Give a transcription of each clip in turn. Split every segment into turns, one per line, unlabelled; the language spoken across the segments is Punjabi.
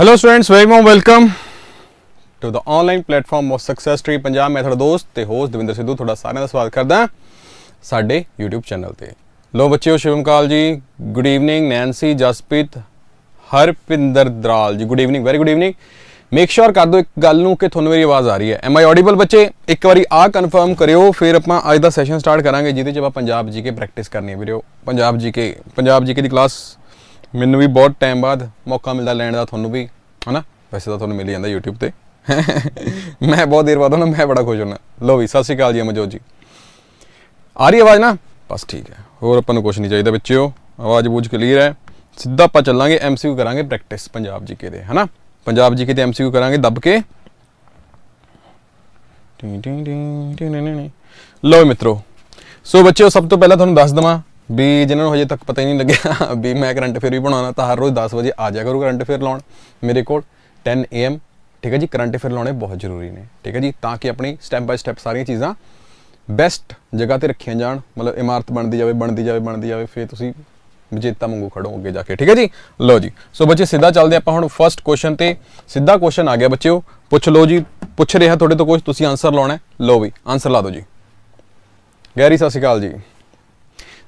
Hello students very warm welcome to the online platform of success tree Punjab ਮੈਂ ਤੁਹਾਡਾ ਦੋਸਤ ਤੇ ਹੋਸਟ ਦਵਿੰਦਰ ਸਿੱਧੂ ਤੁਹਾਡਾ ਸਾਰਿਆਂ ਦਾ ਸਵਾਗਤ ਕਰਦਾ ਸਾਡੇ YouTube ਚੈਨਲ ਤੇ। ਲੋ ਬੱਚਿਓ ਸ਼ਿਵਮਕਾਲ ji. Good evening Nancy Jaspreet Harpinder Daral ji. Good evening very good evening make sure ਕਰ ਦਿਓ ਇੱਕ ਗੱਲ ਨੂੰ ਕਿ ਤੁਹਾਨੂੰ ਮੇਰੀ ਆਵਾਜ਼ ਆ ਰਹੀ ਹੈ। ਐਮ ਆਈ ਆਡੀਬਲ ਬੱਚੇ? ਇੱਕ ਵਾਰੀ ਆਹ ਕਨਫਰਮ ਕਰਿਓ, ਫਿਰ ਆਪਾਂ ਅੱਜ ਦਾ ਸੈਸ਼ਨ ਸਟਾਰਟ ਕਰਾਂਗੇ, ਜਿਹਦੇ 'ਚ ਆਪਾਂ ਪੰਜਾਬ ਜੀਕੇ ਪ੍ਰੈਕਟਿਸ ਕਰਨੀ ਹੈ ਵੀਰੋ। ਪੰਜਾਬ ਜੀਕੇ ਪੰਜਾਬ ਜੀਕੇ ਦੀ ਕਲਾਸ ਮੈਨੂੰ ਵੀ ਬਹੁਤ ਟਾਈਮ ਬਾਅਦ ਮੌਕਾ ਮਿਲਦਾ ਲੈਣ ਦਾ ਤੁਹਾਨੂੰ ਵੀ, ਹਨਾ? ਵੈਸੇ ਤਾਂ ਤੁਹਾਨੂੰ ਮਿਲ ਜਾਂਦਾ YouTube ਤੇ। ਮੈਂ ਬਹੁਤ ਦੇਰ ਬਾਅਦ ਹੁੰਦਾ ਮੈਂ ਬੜਾ ਖੁਸ਼ ਹੁੰਦਾ। ਲੋ ਵੀ, ਸਤਿ ਸ਼੍ਰੀ ਅਕਾਲ ਜੀ ਅਮਜੋਤ ਜੀ। ਆ ਰਹੀ ਆਵਾਜ਼ ਨਾ? ਬਸ ਠੀਕ ਹੈ। ਹੋਰ ਆਪਾਂ ਨੂੰ ਕੁਝ ਨਹੀਂ ਚਾਹੀਦਾ ਬੱਚਿਓ। ਆਵਾਜ਼ ਬੂਝ ਕਲੀਅਰ ਹੈ। ਸਿੱਧਾ ਆਪਾਂ ਚੱਲਾਂਗੇ ਐਮਸੀਕਿਊ ਕਰਾਂਗੇ ਪ੍ਰੈਕਟਿਸ ਪੰਜਾਬ ਜੀਕੇ ਦੇ, ਹਨਾ? ਪੰਜਾਬ ਜੀਕੇ ਤੇ ਐਮਸੀਕਿਊ ਕਰਾਂਗੇ, ਦੱਬ ਕੇ। ਟਿੰ ਟਿੰ ਟਿੰ ਟਿੰ ਟਿੰ ਟਿੰ। ਲਓ ਮਿੱਤਰੋ। ਸੋ ਬੱਚਿਓ, ਸਭ ਤੋਂ ਪਹਿਲਾਂ ਤੁਹਾਨੂੰ ਦੱਸ ਦਵਾਂ ਵੀ ਜਿਨ੍ਹਾਂ ਨੂੰ ਹਜੇ ਤੱਕ ਪਤਾ ਹੀ ਨਹੀਂ ਲੱਗਿਆ ਵੀ ਮੈਂ ਕਰੰਟ ਅਫੇਅਰ ਵੀ ਬਣਾਉਣਾ ਤਾਂ ਹਰ ਰੋਜ਼ 10 ਵਜੇ ਆ ਜਾਇਆ ਕਰੋ ਕਰੰਟ ਅਫੇਅਰ ਲਾਉਣ। ਮੇਰੇ ਕੋਲ 10 AM ਠੀਕ ਹੈ ਜੀ? ਕਰੰਟ ਅਫੇਅਰ ਲਾਉਣੇ ਬਹੁਤ ਜ਼ਰੂਰੀ ਨੇ, ਠੀਕ ਹੈ ਜੀ? ਤਾਂ ਕਿ ਆਪਣੀ ਸਟੈਪ ਬਾਈ ਸਟੈਪ ਸਾਰੀਆਂ ਚੀਜ਼ਾਂ ਬੈਸਟ ਜਗ੍ਹਾ ਤੇ ਰੱਖੀਆਂ ਜਾਣ, ਮਤਲਬ ਇਮਾਰਤ ਬਣਦੀ ਜਾਵੇ ਬਣਦੀ ਜਾਵੇ ਬਣਦੀ ਜਾਵੇ, ਫਿਰ ਤੁਸੀਂ ਵਿਜੇਤਾ ਵਾਂਗੂ ਖੜੋ ਅੱਗੇ ਜਾ ਕੇ, ਠੀਕ ਹੈ ਜੀ? ਲਓ ਜੀ, ਸੋ ਬੱਚੇ ਸਿੱਧਾ ਚੱਲਦੇ ਆਪਾਂ ਹੁਣ ਫਰਸਟ ਕੁਐਸਚਨ ਤੇ, ਸਿੱਧਾ ਕੁਐਸਚਨ ਆ ਗਿਆ ਬੱਚਿਓ। ਪੁੱਛ ਲਓ ਜੀ, ਪੁੱਛ ਰਿਹਾ ਤੁਹਾਡੇ ਤੋਂ ਕੁਝ ਤੁਸੀਂ ਆਨਸਰ ਲਾਉਣਾ ਲਓ ਵੀ ਆਨਸਰ ਲਾ ਦਿਓ ਜੀ। ਗੈਰੀ ਸਤਿ ਸ਼੍ਰੀ ਅਕਾਲ ਜੀ।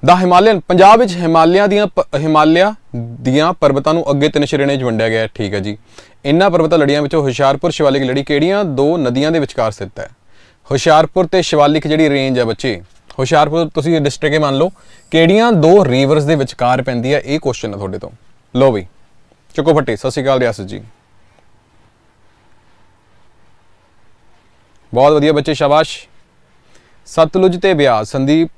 ਦਾ ਹਿਮਾਲਿਅਨ, ਪੰਜਾਬ ਵਿੱਚ ਹਿਮਾਲਿਆ ਦੀਆਂ ਪ- ਹਿਮਾਲਿਆ ਦੀਆਂ ਪਰਬਤਾਂ ਨੂੰ ਅੱਗੇ ਤਿੰਨ ਸ਼੍ਰੇਣੀਆਂ 'ਚ ਵੰਡਿਆ ਗਿਆ ਹੈ ਠੀਕ ਹੈ ਜੀ। ਇਹਨਾਂ ਪਰਬਤਾਂ ਲੜੀਆਂ ਵਿੱਚੋਂ ਹੁਸ਼ਿਆਰਪੁਰ, ਸ਼ਿਵਾਲਿਕ ਲੜੀ ਕਿਹੜੀਆਂ? ਦੋ ਨਦੀਆਂ ਦੇ ਵਿਚਕਾਰ ਸਥਿਤ ਹੈ। ਹੁਸ਼ਿਆਰਪੁਰ ਤੇ ਸ਼ਿਵਾਲਿਕ ਜਿਹੜੀ ਰੇਂਜ ਹੈ ਬੱਚੇ, ਹੁਸ਼ਿਆਰਪੁਰ ਤੁਸੀਂ ਡਿਸਟ੍ਰਿਕਟ ਹੀ ਮੰਨ ਲਓ, ਕਿਹੜੀਆਂ ਦੋ ਰਿਵਰਸ ਦੇ ਵਿਚਕਾਰ ਪੈਂਦੀ ਹੈ ਇਹ ਕੁਐਸਚਨ ਹੈ ਤੁਹਾਡੇ ਤੋਂ। ਲਓ ਵੀ ਚੁੱਕੋ ਫੱਟੀ, ਸਤਿ ਸ਼੍ਰੀ ਅਕਾਲ ਰਿਆਸਤ ਜੀ। ਬਹੁਤ ਵਧੀਆ ਬੱਚੇ, ਸ਼ਾਬਾਸ਼। ਸਤਲੁਜ ਤੇ ਬਿਆਸ, ਸੰਦੀਪ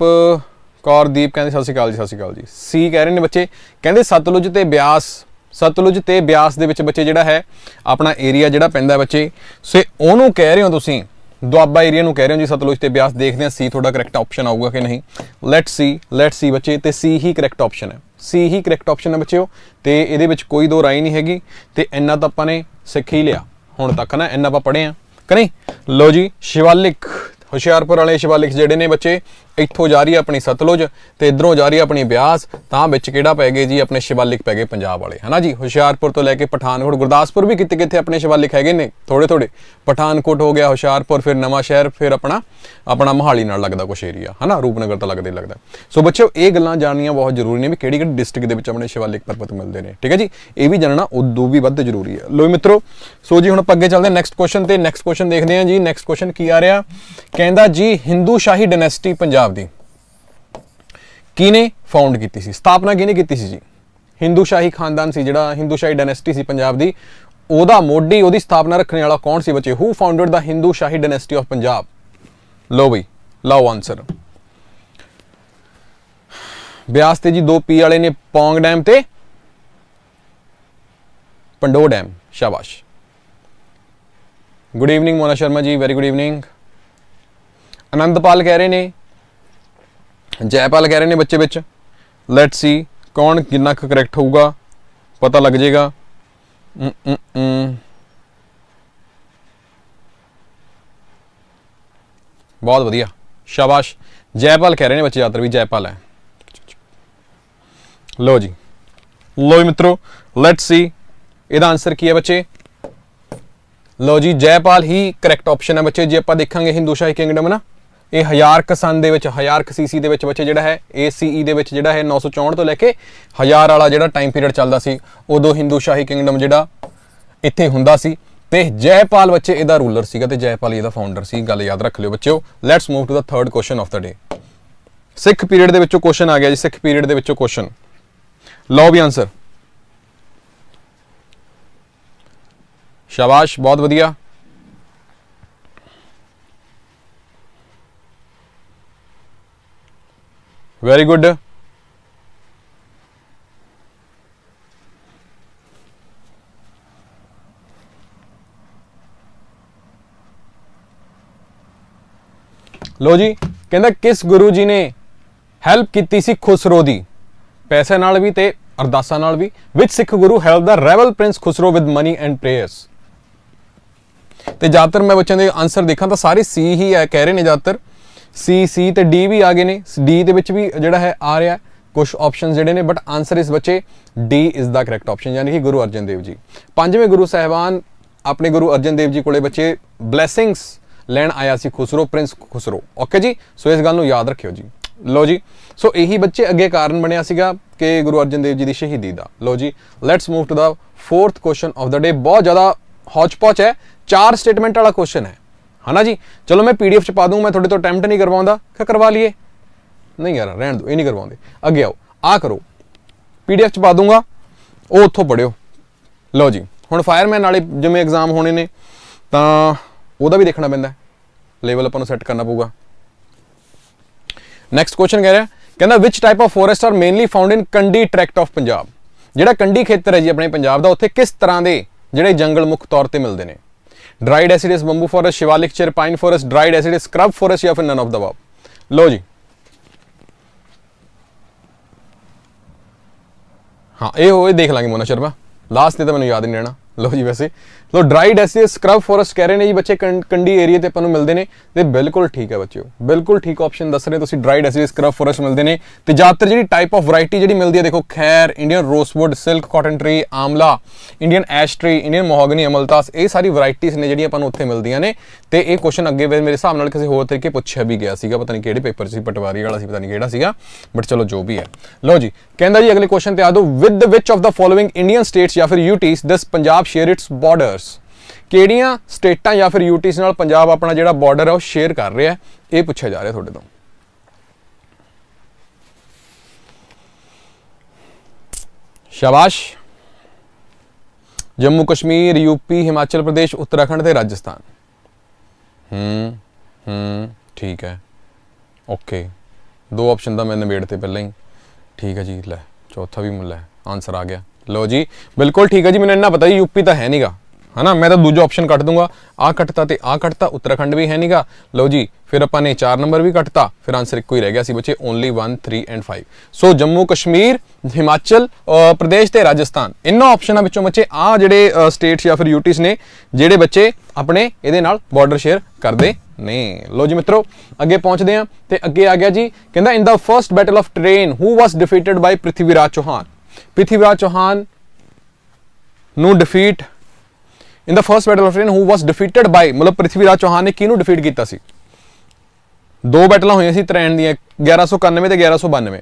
ਕੌਰ ਦੀਪ ਕਹਿੰਦੇ, ਸਤਿ ਸ਼੍ਰੀ ਅਕਾਲ ਜੀ, ਸਤਿ ਸ਼੍ਰੀ ਅਕਾਲ ਜੀ। ਸੀ ਕਹਿ ਰਹੇ ਨੇ ਬੱਚੇ, ਕਹਿੰਦੇ, ਸਤਲੁਜ ਤੇ ਬਿਆਸ, ਸਤਲੁਜ ਤੇ ਬਿਆਸ ਦੇ ਵਿੱਚ ਬੱਚੇ ਜਿਹੜਾ ਹੈ, ਆਪਣਾ ਏਰੀਆ ਜਿਹੜਾ ਪੈਂਦਾ ਬੱਚੇ। ਸੋ ਉਹਨੂੰ ਕਹਿ ਰਹੇ ਹੋ ਤੁਸੀਂ, ਦੁਆਬਾ ਏਰੀਆ ਨੂੰ ਕਹਿ ਰਹੇ ਹੋ ਜੀ, ਸਤਲੁਜ ਤੇ ਬਿਆਸ ਦੇਖਦੇ ਹਾਂ, ਸੀ ਤੁਹਾਡਾ ਕਰੈਕਟ ਆਪਸ਼ਨ ਆਊਗਾ ਕਿ ਨਹੀਂ। ਲੈਟ ਸੀ ਲੈਟ ਸੀ ਬੱਚੇ, ਤੇ ਸੀ ਹੀ ਕਰੈਕਟ ਆਪਸ਼ਨ ਹੈ। ਸੀ ਹੀ ਕਰੈਕਟ ਆਪਸ਼ਨ ਹੈ ਬੱਚਿਓ, ਤੇ ਇਹਦੇ ਵਿੱਚ ਕੋਈ ਦੋ ਰਾਏ ਨਹੀਂ ਹੈਗੀ, ਤੇ ਇੰਨਾ ਤਾਂ ਆਪਾਂ ਨੇ ਸਿੱਖ ਹੀ ਲਿਆ। ਹੁਣ ਤੱਕ ਨਾ, ਇੰਨਾ ਆਪਾਂ ਪੜ੍ਹੇ ਆ ਕਿ ਨਹੀਂ? ਲੋ ਜੀ, ਸ਼ਿਵਾਲਿਕ, ਹੁਸ਼ਿਆਰਪੁਰ ਵਾਲੇ ਸ਼ਿਵਾਲਿਕ ਜਿਹੜੇ ਨੇ ਬੱਚੇ ਇੱਥੋਂ ਜਾ ਰਹੀ ਹੈ ਆਪਣੀ ਸਤਲੁਜ ਤੇ ਇਧਰੋਂ ਜਾ ਰਹੀ ਹੈ ਆਪਣੀ ਬਿਆਸ, ਤਾਂ ਵਿੱਚ ਕਿਹੜਾ ਪੈ ਗਏ ਜੀ? ਆਪਣੇ ਸ਼ਿਵਾਲਿਕ ਪੈ ਗਏ ਪੰਜਾਬ ਵਾਲੇ। ਹਨਾ ਜੀ? ਹੁਸ਼ਿਆਰਪੁਰ ਤੋਂ ਲੈ ਕੇ ਪਠਾਨਕੋਟ, ਗੁਰਦਾਸਪੁਰ ਵੀ ਕਿਤੇ ਕਿਤੇ ਆਪਣੇ ਸ਼ਿਵਾਲਿਕ ਹੈਗੇ ਨੇ ਥੋੜੇ ਥੋੜੇ ਪਠਾਨਕੋਟ ਹੋ ਗਿਆ, ਹੁਸ਼ਿਆਰਪੁਰ, ਫਿਰ ਨਵਾਂ ਸ਼ਹਿਰ, ਫਿਰ ਆਪਣਾ ਆਪਣਾ ਮੋਹਾਲੀ ਨਾਲ ਲੱਗਦਾ ਕੁਛ ਏਰੀਆ ਹਨਾ? ਰੂਪਨਗਰ ਤਾਂ ਲੱਗਦੇ ਹੀ ਲੱਗਦਾ। ਸੋ ਬੱਚਿਓ, ਇਹ ਗੱਲਾਂ ਜਾਣਨੀਆਂ ਬਹੁਤ ਜ਼ਰੂਰੀ ਨੇ ਵੀ ਕਿਹੜੀ ਕਿਹੜੀ ਡਿਸਟ੍ਰਿਕਟ ਦੇ ਵਿੱਚ ਆਪਣੇ ਸ਼ਿਵਾਲਿਕ ਪਰਬਤ ਮਿਲਦੇ ਨੇ। ਠੀਕ ਹੈ ਜੀ? ਇਹ ਵੀ ਜਾਣਨਾ ਉਦੋਂ ਵੀ ਵੱਧ ਜ਼ਰੂਰੀ ਹੈ। ਲੋ ਮਿੱਤਰੋ, ਸੋ ਜੀ ਹੁਣ ਆਪਾਂ ਅੱਗੇ ਚੱਲਦੇ ਹਾਂ। ਨੈਕਸਟ ਕੁਐਸਚਨ ਤੇ ਨੈਕਸਟ ਕੁਐਸਚਨ ਦੇਖਦੇ ਹਾਂ ਜੀ। ਨੈਕਸਟ ਕੁਐਸਚਨ ਕੀ ਆ ਰਿਹਾ? ਕਹਿੰਦਾ ਜੀ, ਹਿੰਦੂ ਸ਼ਾਹੀ ਡਾਇਨੈਸਟੀ ਪੰਜਾਬ ਦੀ। ਕਿਹਨੇ ਫਾਊਂਡ ਕੀਤੀ ਸੀ? ਸਥਾਪਨਾ ਕਿਹਨੇ ਕੀਤੀ ਸੀ ਜੀ? ਹਿੰਦੂ ਸ਼ਾਹੀ ਖਾਨਦਾਨ ਸੀ ਜਿਹੜਾ ਹਿੰਦੂ ਸ਼ਾਹੀ ਡਾਇਨੈਸਟੀ ਸੀ ਪੰਜਾਬ ਦੀ। ਉਹਦਾ ਮੋਢੀ, ਉਹਦੀ ਸਥਾਪਨਾ ਰੱਖਣ ਵਾਲਾ ਕੌਣ ਸੀ ਬੱਚੇ? Who founded the Hindu Shahi dynasty of Punjab ਲੋ ਬਈ, ਲਓ ਆਨਸਰ ਬਿਆਸ ਤੇ ਜੀ ਦੋ ਪੀ ਵਾਲੇ ਨੇ ਪੌਂਗ ਡੈਮ ਤੇ, ਪੰਡੋ ਡੈਮ। ਸ਼ਾਬਾਸ਼। Good evening Mona Sharma ji very good evening ਆਨੰਦਪਾਲ ਕਹਿ ਰਹੇ ਨੇ ਜੈਪਾਲ ਕਹਿ ਰਹੇ ਨੇ ਬੱਚੇ ਵਿੱਚ। ਲੈਟਸ ਸੀ ਕੌਣ ਕਿੰਨਾ ਕੁ ਕਰੈਕਟ ਹੋਊਗਾ। ਪਤਾ ਲੱਗ ਜਾਏਗਾ। ਬਹੁਤ ਵਧੀਆ। ਸ਼ਾਬਾਸ਼। ਜੈਪਾਲ ਕਹਿ ਰਹੇ ਨੇ ਬੱਚੇ ਜ਼ਿਆਦਾਤਰ ਵੀ ਜੈਪਾਲ ਹੈ। ਲੋ ਜੀ। ਲੋ ਜੀ ਮਿੱਤਰੋ ਲੈਟਸ ਸੀ ਇਹਦਾ ਆਨਸਰ ਕੀ ਹੈ ਬੱਚੇ? ਲੋ ਜੀ, ਜੈਪਾਲ ਹੀ ਕਰੈਕਟ ਆਪਸ਼ਨ ਹੈ ਬੱਚੇ। ਜੇ ਆਪਾਂ ਦੇਖਾਂਗੇ ਹਿੰਦੂ ਸ਼ਾਹੀ ਕਿੰਗਡਮ ਨਾ। ਇਹ ਹਜ਼ਾਰਕ ਕਸਨ ਦੇ ਵਿੱਚ ਹਜ਼ਾਰਕ ਸੀਸੀ ਦੇ ਵਿੱਚ ਬੱਚੇ ਜਿਹੜਾ ਹੈ ACE ਦੇ ਵਿੱਚ ਜਿਹੜਾ ਹੈ 964 ਤੋਂ ਲੈ ਕੇ ਹਜ਼ਾਰ ਵਾਲਾ ਜਿਹੜਾ ਟਾਈਮ ਪੀਰੀਅਡ ਚੱਲਦਾ ਸੀ, ਉਦੋਂ ਹਿੰਦੂ ਸ਼ਾਹੀ ਕਿੰਗਡਮ ਜਿਹੜਾ ਇੱਥੇ ਹੁੰਦਾ ਸੀ। ਤੇ ਜੈਪਾਲ ਬੱਚੇ ਇਹਦਾ ਰੂਲਰ ਸੀਗਾ ਤੇ ਜੈਪਾਲ ਇਹਦਾ ਫਾਊਂਡਰ ਸੀ, ਗੱਲ ਯਾਦ ਰੱਖ ਲਿਓ ਬੱਚਿਓ। Let's move to the third question of the day Sikh period ਦੇ ਵਿੱਚੋਂ ਕੁਐਸਚਨ ਆ ਗਿਆ ਜੀ, ਸਿੱਖ ਪੀਰੀਅਡ ਦੇ ਵਿੱਚੋਂ ਕੁਐਸਚਨ ਲਓ ਵੀ ਆਨਸਰ ਸ਼ਾਬਾਸ਼, ਬਹੁਤ ਵਧੀਆ। ਵੈਰੀ ਗੁੱਡ ਲੋ ਜੀ, ਕਹਿੰਦਾ ਕਿਸ ਗੁਰੂ ਜੀ ਨੇ ਹੈਲਪ ਕੀਤੀ ਸੀ ਖੁਸਰੋ ਦੀ? ਪੈਸੇ ਨਾਲ ਵੀ ਤੇ ਅਰਦਾਸਾਂ ਨਾਲ ਵੀ। Which Sikh Guru help the ਰੈਵਲ prince Khusro with money and prayers ਤੇ ਜ਼ਿਆਦਾਤਰ ਮੈਂ ਬੱਚਿਆਂ ਦੇ ਆਨਸਰ ਦੇਖਾਂ ਤਾਂ ਸਾਰੇ ਸੀ ਹੀ ਹੈ ਕਹਿ ਰਹੇ ਨੇ ਜ਼ਿਆਦਾਤਰ। ਸੀ ਸੀ ਤੇ ਡੀ ਵੀ ਆ ਗਏ ਨੇ। ਡੀ ਦੇ ਵਿੱਚ ਵੀ ਜਿਹੜਾ ਹੈ ਆ ਰਿਹਾ ਕੁਝ ਆਪਸ਼ਨਸ ਜਿਹੜੇ ਨੇ ਬਟ ਆਨਸਰ ਇਸ ਬੱਚੇ D is the correct option ਯਾਨੀ ਕਿ ਗੁਰੂ ਅਰਜਨ ਦੇਵ ਜੀ। ਪੰਜਵੇਂ ਗੁਰੂ ਸਾਹਿਬਾਨ ਆਪਣੇ ਗੁਰੂ ਅਰਜਨ ਦੇਵ ਜੀ ਕੋਲੇ ਬੱਚੇ ਬਲੇਸਿੰਗਸ ਲੈਣ ਆਇਆ ਸੀ ਖੁਸਰੋ, ਪ੍ਰਿੰਸ ਖੁਸਰੋ। ਓਕੇ ਜੀ? ਸੋ ਇਸ ਗੱਲ ਨੂੰ ਯਾਦ ਰੱਖਿਓ ਜੀ। ਲੋ ਜੀ। ਸੋ ਇਹੀ ਬੱਚੇ ਅੱਗੇ ਕਾਰਨ ਬਣਿਆ ਸੀਗਾ ਕਿ ਗੁਰੂ ਅਰਜਨ ਦੇਵ ਜੀ ਦੀ ਸ਼ਹੀਦੀ ਦਾ। ਲੋ ਜੀ let's move to the fourth question of the day ਬਹੁਤ ਜ਼ਿਆਦਾ ਹੌਚ ਪੌਚ ਹੈ। ਚਾਰ ਸਟੇਟਮੈਂਟ ਵਾਲਾ ਕੁਐਸਚਨ ਹੈ। ਹਨਾ ਜੀ? ਚਲੋ ਮੈਂ ਪੀਡੀਐਫ ਚ ਪਾ ਦੂੰ, ਮੈਂ ਤੁਹਾਡੇ ਤੋਂ ਅਟੈਂਪਟ ਨਹੀਂ ਕਰਵਾਉਂਦਾ। ਕਿ ਕਰਵਾ ਲਈਏ? ਨਹੀਂ ਯਾਰ, ਰਹਿਣ ਦਿਓ, ਇਹ ਨਹੀਂ ਕਰਵਾਉਂਦੇ। ਅੱਗੇ ਆਓ ਆ ਕਰੋ। ਪੀਡੀਐਫ ਚ ਪਾ ਦੂੰਗਾ, ਉਹ ਉੱਥੋਂ ਪੜਿਓ ਲਓ ਜੀ, ਹੁਣ ਫਾਇਰਮੈਨ ਵਾਲੇ ਜਿਵੇਂ ਐਗਜ਼ਾਮ ਹੋਣੇ ਨੇ, ਤਾਂ ਉਹਦਾ ਵੀ ਦੇਖਣਾ ਪੈਂਦਾ। ਲੈਵਲ ਆਪਾਂ ਨੂੰ ਸੈੱਟ ਕਰਨਾ ਪਊਗਾ। ਨੈਕਸਟ ਕੁਐਸਚਨ ਕਹਿ ਰਿਹਾ, ਕਹਿੰਦਾ which type of forest are mainly found in Kandi tract of Punjab ਜਿਹੜਾ ਕੰਡੀ ਖੇਤਰ ਹੈ ਜੀ ਆਪਣੇ ਪੰਜਾਬ ਦਾ, ਉੱਥੇ ਕਿਸ ਤਰ੍ਹਾਂ ਦੇ ਜਿਹੜੇ ਜੰਗਲ ਮੁੱਖ ਤੌਰ ਤੇ ਮਿਲਦੇ ਨੇ? Dry deciduous bamboo forest Shivalik chir pine forest dried acid scrub forest ਜਾਂ ਫਿਰ ਨਨ ਆਫ ਦਾ ਅਬਵ ਲੋ ਜੀ ਹਾਂ ਇਹ ਹੋਏ ਦੇਖ ਲਾਂਗੇ ਮੋਨਾ ਸ਼ਰਮਾ ਲਾਸਟ ਤੇ ਤਾਂ ਮੈਨੂੰ ਯਾਦ ਨਹੀਂ ਰਹਿਣਾ ਲੋ ਜੀ ਵੈਸੇ। ਲੋ ਡਰਾਈਡ ਐਸੀ ਸਕਰਬ ਫੋਰੈਸਟ ਕਹਿ ਰਹੇ ਨੇ ਜੀ ਬੱਚੇ ਕੰਡੀ ਏਰੀਆ ਤੇ ਆਪਾਂ ਨੂੰ ਮਿਲਦੇ ਨੇ। ਤੇ ਬਿਲਕੁਲ ਠੀਕ ਹੈ ਬੱਚਿਓ, ਬਿਲਕੁਲ ਠੀਕ ਆਪਸ਼ਨ ਦੱਸ ਰਹੇ ਤੁਸੀਂ ਡਰਾਈਡ ਐਸੀ ਸਕ੍ਰਬ ਫੋਰੈਸਟ ਮਿਲਦੇ ਨੇ। ਤੇ ਜ਼ਿਆਦਾਤਰ ਜਿਹੜੀ ਟਾਈਪ ਆਫ ਵੈਰਾਈਟੀ ਜਿਹੜੀ ਮਿਲਦੀ ਹੈ, ਦੇਖੋ, ਖੈਰ Indian rosewood silk cotton tree amla Indian ash tree Indian mahogany ਅਮਲਤਾਸ ਇਹ ਸਾਰੀ ਵੈਰਾਈਟੀਆਂ ਨੇ ਜਿਹੜੀਆਂ ਆਪਾਂ ਨੂੰ ਉੱਥੇ ਮਿਲਦੀਆਂ ਨੇ। ਤੇ ਇਹ ਕੁਐਸਚਨ ਅੱਗੇ ਮੇਰੇ ਹਿਸਾਬ ਨਾਲ ਕਿਸੇ ਹੋਰ ਤਰੀਕੇ ਪੁੱਛਿਆ ਵੀ ਗਿਆ ਸੀਗਾ, ਪਤਾ ਨਹੀਂ ਕਿਹੜੇ ਪੇਪਰ ਸੀ, ਪਟਵਾਰੀ ਵਾਲਾ ਸੀ, ਪਤਾ ਨਹੀਂ ਕਿਹੜਾ ਸੀਗਾ ਬਟ ਚਲੋ ਜੋ ਵੀ ਹੈ। ਲਓ ਜੀ, ਕਹਿੰਦਾ ਜੀ, ਅਗਲੇ ਕੁਐਸਚਨ ਤੇ ਆ ਦੋ with which of the following Indian states ਜਾਂ ਫਿਰ UTs this Punjab share its borders ਕਿਹੜੀਆਂ ਸਟੇਟਾਂ ਜਾਂ ਫਿਰ ਯੂਟੀਸ ਨਾਲ ਪੰਜਾਬ ਆਪਣਾ ਜਿਹੜਾ ਬਾਰਡਰ ਹੈ ਉਹ ਸ਼ੇਅਰ ਕਰ ਰਿਹਾ ਇਹ ਪੁੱਛਿਆ ਜਾ ਰਿਹਾ ਤੁਹਾਡੇ ਤੋਂ। ਸ਼ਾਬਾਸ਼। ਜੰਮੂ ਕਸ਼ਮੀਰ ਯੂਪੀ ਹਿਮਾਚਲ ਪ੍ਰਦੇਸ਼, ਉੱਤਰਾਖੰਡ ਤੇ ਰਾਜਸਥਾਨ। ਹੂੰ ਹੂੰ, ਠੀਕ ਹੈ। ਓਕੇ। ਦੋ ਆਪਸ਼ਨ ਦਾ ਮੈਂ ਨਿਬੇੜ ਤੇ ਪਹਿਲਾਂ ਹੀ। ਠੀਕ ਹੈ ਜੀ, ਲੈ, ਚੌਥਾ ਵੀ ਮੁੱਲ ਹੈ। ਆਨਸਰ ਆ ਗਿਆ। ਲਓ ਜੀ, ਬਿਲਕੁਲ ਠੀਕ ਹੈ ਜੀ, ਮੈਨੂੰ ਇੰਨਾ ਪਤਾ ਹੀ ਯੂਪੀ ਤਾਂ ਹੈ ਨਹੀਂਗਾ ਹਨਾ, ਮੈਂ ਤਾਂ ਦੂਜਾ ਆਪਸ਼ਨ ਕੱਟ ਦੂੰਗਾ। ਆ ਕੱਟਤਾ ਤੇ ਆ ਕੱਟਤਾ, ਉੱਤਰਾਖੰਡ ਵੀ ਹੈ ਨਹੀਂਗਾ ਲਓ ਜੀ, ਫਿਰ ਆਪਾਂ ਨੇ 4 ਨੰਬਰ ਵੀ ਕੱਟਤਾ, ਫਿਰ ਆਨਸਰ ਇੱਕੋ ਹੀ ਰਹਿ ਗਿਆ ਸੀ ਬੱਚੇ only 1 3 and 5 so Jammu, Kashmir, Himachal Pradesh ਤੇ ਰਾਜਸਥਾਨ। ਇਹਨਾਂ ਆਪਸ਼ਨਾਂ ਵਿੱਚੋਂ ਬੱਚੇ ਆ ਜਿਹੜੇ ਸਟੇਟਸ ਜਾਂ ਫਿਰ ਯੂਟੀਸ ਨੇ, ਜਿਹੜੇ ਬੱਚੇ ਆਪਣੇ ਇਹਦੇ ਨਾਲ ਬਾਰਡਰ ਸ਼ੇਅਰ ਕਰਦੇ ਨੇ। ਲੋ ਜੀ ਮਿੱਤਰੋ, ਅੱਗੇ ਪਹੁੰਚਦੇ ਆ ਤੇ ਅੱਗੇ ਆ ਗਿਆ ਜੀ, ਕਹਿੰਦਾ in the first battle of Tarain who was defeated by Prithviraj Chauhan Prithviraj Chauhan ਨੂੰ defeat in the first battle of Tarain who was defeated by ਮਤਲਬ ਪ੍ਰਿਥਵੀਰਾਜ ਚੌਹਾਨ ਨੇ ਕਿਹਨੂੰ ਡਿਫੀਟ ਕੀਤਾ ਸੀ? ਦੋ ਬੈਟਲਾਂ ਹੋਈਆਂ ਸੀ ਟ੍ਰੇਨ ਦੀਆਂ 1191 ਤੇ 1192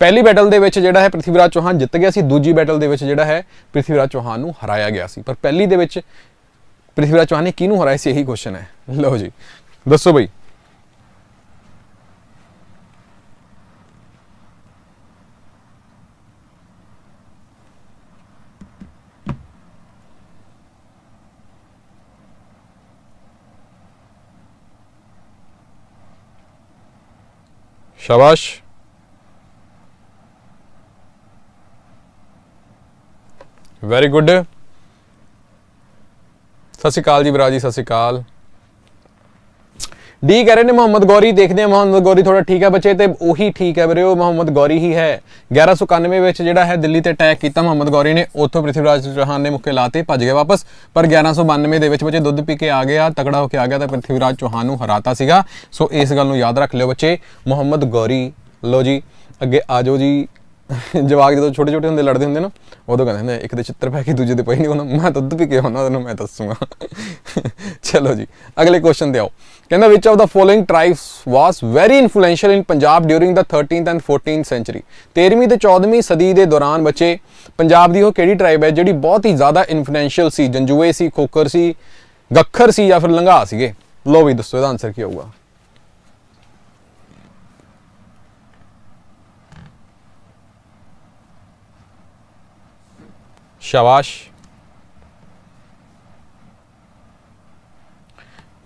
ਪਹਿਲੀ ਬੈਟਲ ਦੇ ਵਿੱਚ ਜਿਹੜਾ ਹੈ ਪ੍ਰਿਥਵੀਰਾਜ ਚੌਹਾਨ ਜਿੱਤ ਗਿਆ ਸੀ ਦੂਜੀ ਬੈਟਲ ਦੇ ਵਿੱਚ ਜਿਹੜਾ ਹੈ ਪ੍ਰਿਥਵੀਰਾਜ ਚੌਹਾਨ ਨੂੰ ਹਰਾਇਆ ਗਿਆ ਸੀ ਪਰ ਪਹਿਲੀ ਦੇ ਵਿੱਚ ਪ੍ਰਿਥਵੀਰਾਜ ਚੌਹਾਨ ਨੇ ਕਿਹਨੂੰ ਹਰਾਇਆ ਸੀ ਇਹੀ ਕੁਐਸਚਨ ਹੈ ਲਓ ਜੀ ਦੱਸੋ ਬਈ ਸ਼ਾਬਾਸ਼ ਵੈਰੀ ਗੁੱਡ ਸਤਿ ਸ਼੍ਰੀ ਅਕਾਲ ਜੀ ਬਰਾਜੀ ਸਤਿ ਸ਼੍ਰੀ ਅਕਾਲ ਡੀ ਕਹਿ ਰਹੇ ਨੇ ਮੁਹੰਮਦ ਗੌਰੀ, ਦੇਖਦੇ ਆ ਮੁਹੰਮਦ ਗੌਰੀ ਥੋੜਾ ਠੀਕ ਹੈ ਬੱਚੇ, ਤੇ ਉਹੀ ਠੀਕ ਹੈ ਵੀਰੇ, ਉਹ ਮੁਹੰਮਦ ਗੌਰੀ ਹੀ ਹੈ। 1191 ਵਿੱਚ ਜਿਹੜਾ ਹੈ ਦਿੱਲੀ ਤੇ ਅਟੈਕ ਕੀਤਾ ਮੁਹੰਮਦ ਗੌਰੀ ਨੇ, ਉੱਥੋਂ ਪ੍ਰਿਥਵੀਰਾਜ ਚੌਹਾਨ ਨੇ ਮੁੱਕੇ ਲਾਤੇ, ਭੱਜ ਗਏ ਵਾਪਸ। ਪਰ 1192 ਦੇ ਵਿੱਚ ਬੱਚੇ ਦੁੱਧ ਪੀ ਕੇ ਆ ਗਿਆ, ਤਕੜਾ ਹੋ ਕੇ ਆ ਗਿਆ ਤਾਂ ਪ੍ਰਿਥਵੀਰਾਜ ਚੌਹਾਨ ਨੂੰ ਹਰਾਤਾ ਸੀਗਾ। ਸੋ ਇਸ ਗੱਲ ਨੂੰ ਯਾਦ ਰੱਖ ਲਿਓ ਬੱਚੇ, ਮੁਹੰਮਦ ਗੌਰੀ। ਲੋ ਜੀ, ਅੱਗੇ ਆ ਜਾਓ ਜੀ। ਜਵਾਕ ਜਦੋਂ ਛੋਟੇ ਛੋਟੇ ਹੁੰਦੇ ਲੜਦੇ ਹੁੰਦੇ ਨਾ, ਉਦੋਂ ਕਹਿੰਦੇ ਹੁੰਦੇ, ਇੱਕ ਦੇ ਚਿੱਤਰ ਪੈ ਕੇ ਦੂਜੇ ਦੇ ਪਈ ਨਹੀਂ ਉਹਨਾਂ ਮੈਂ ਦੁੱਧ ਪੀ ਕੇ ਉਹਨਾਂ ਨੂੰ ਮੈਂ ਦੱਸੂਗਾ। ਚਲੋ ਜੀ, ਅਗਲੇ ਕੁਐਸਚਨ ਤੇ ਆਓ। ਕਹਿੰਦਾ which of the following tribes was very influential in Punjab during the 13th and 14th century 13ਵੀਂ ਤੇ 14ਵੀਂ ਸਦੀ ਦੇ ਦੌਰਾਨ ਬੱਚੇ, ਪੰਜਾਬ ਦੀ ਉਹ ਕਿਹੜੀ ਟ੍ਰਾਈਬ ਹੈ, ਜਿਹੜੀ ਬਹੁਤ ਹੀ ਜ਼ਿਆਦਾ ਇਨਫਲੂਐਂਸ਼ੀਅਲ ਸੀ? ਜੰਜੂਏ ਸੀ ਖੋਕਰ ਸੀ, ਗੱਖਰ ਸੀ ਜਾਂ ਫਿਰ ਲੰਗਾ ਸੀਗੇ? ਲੋ ਵੀ, ਦੱਸੋ, ਇਹਦਾ ਆਨਸਰ ਕੀ ਹੋਊਗਾ ਸ਼ਾਬਾਸ਼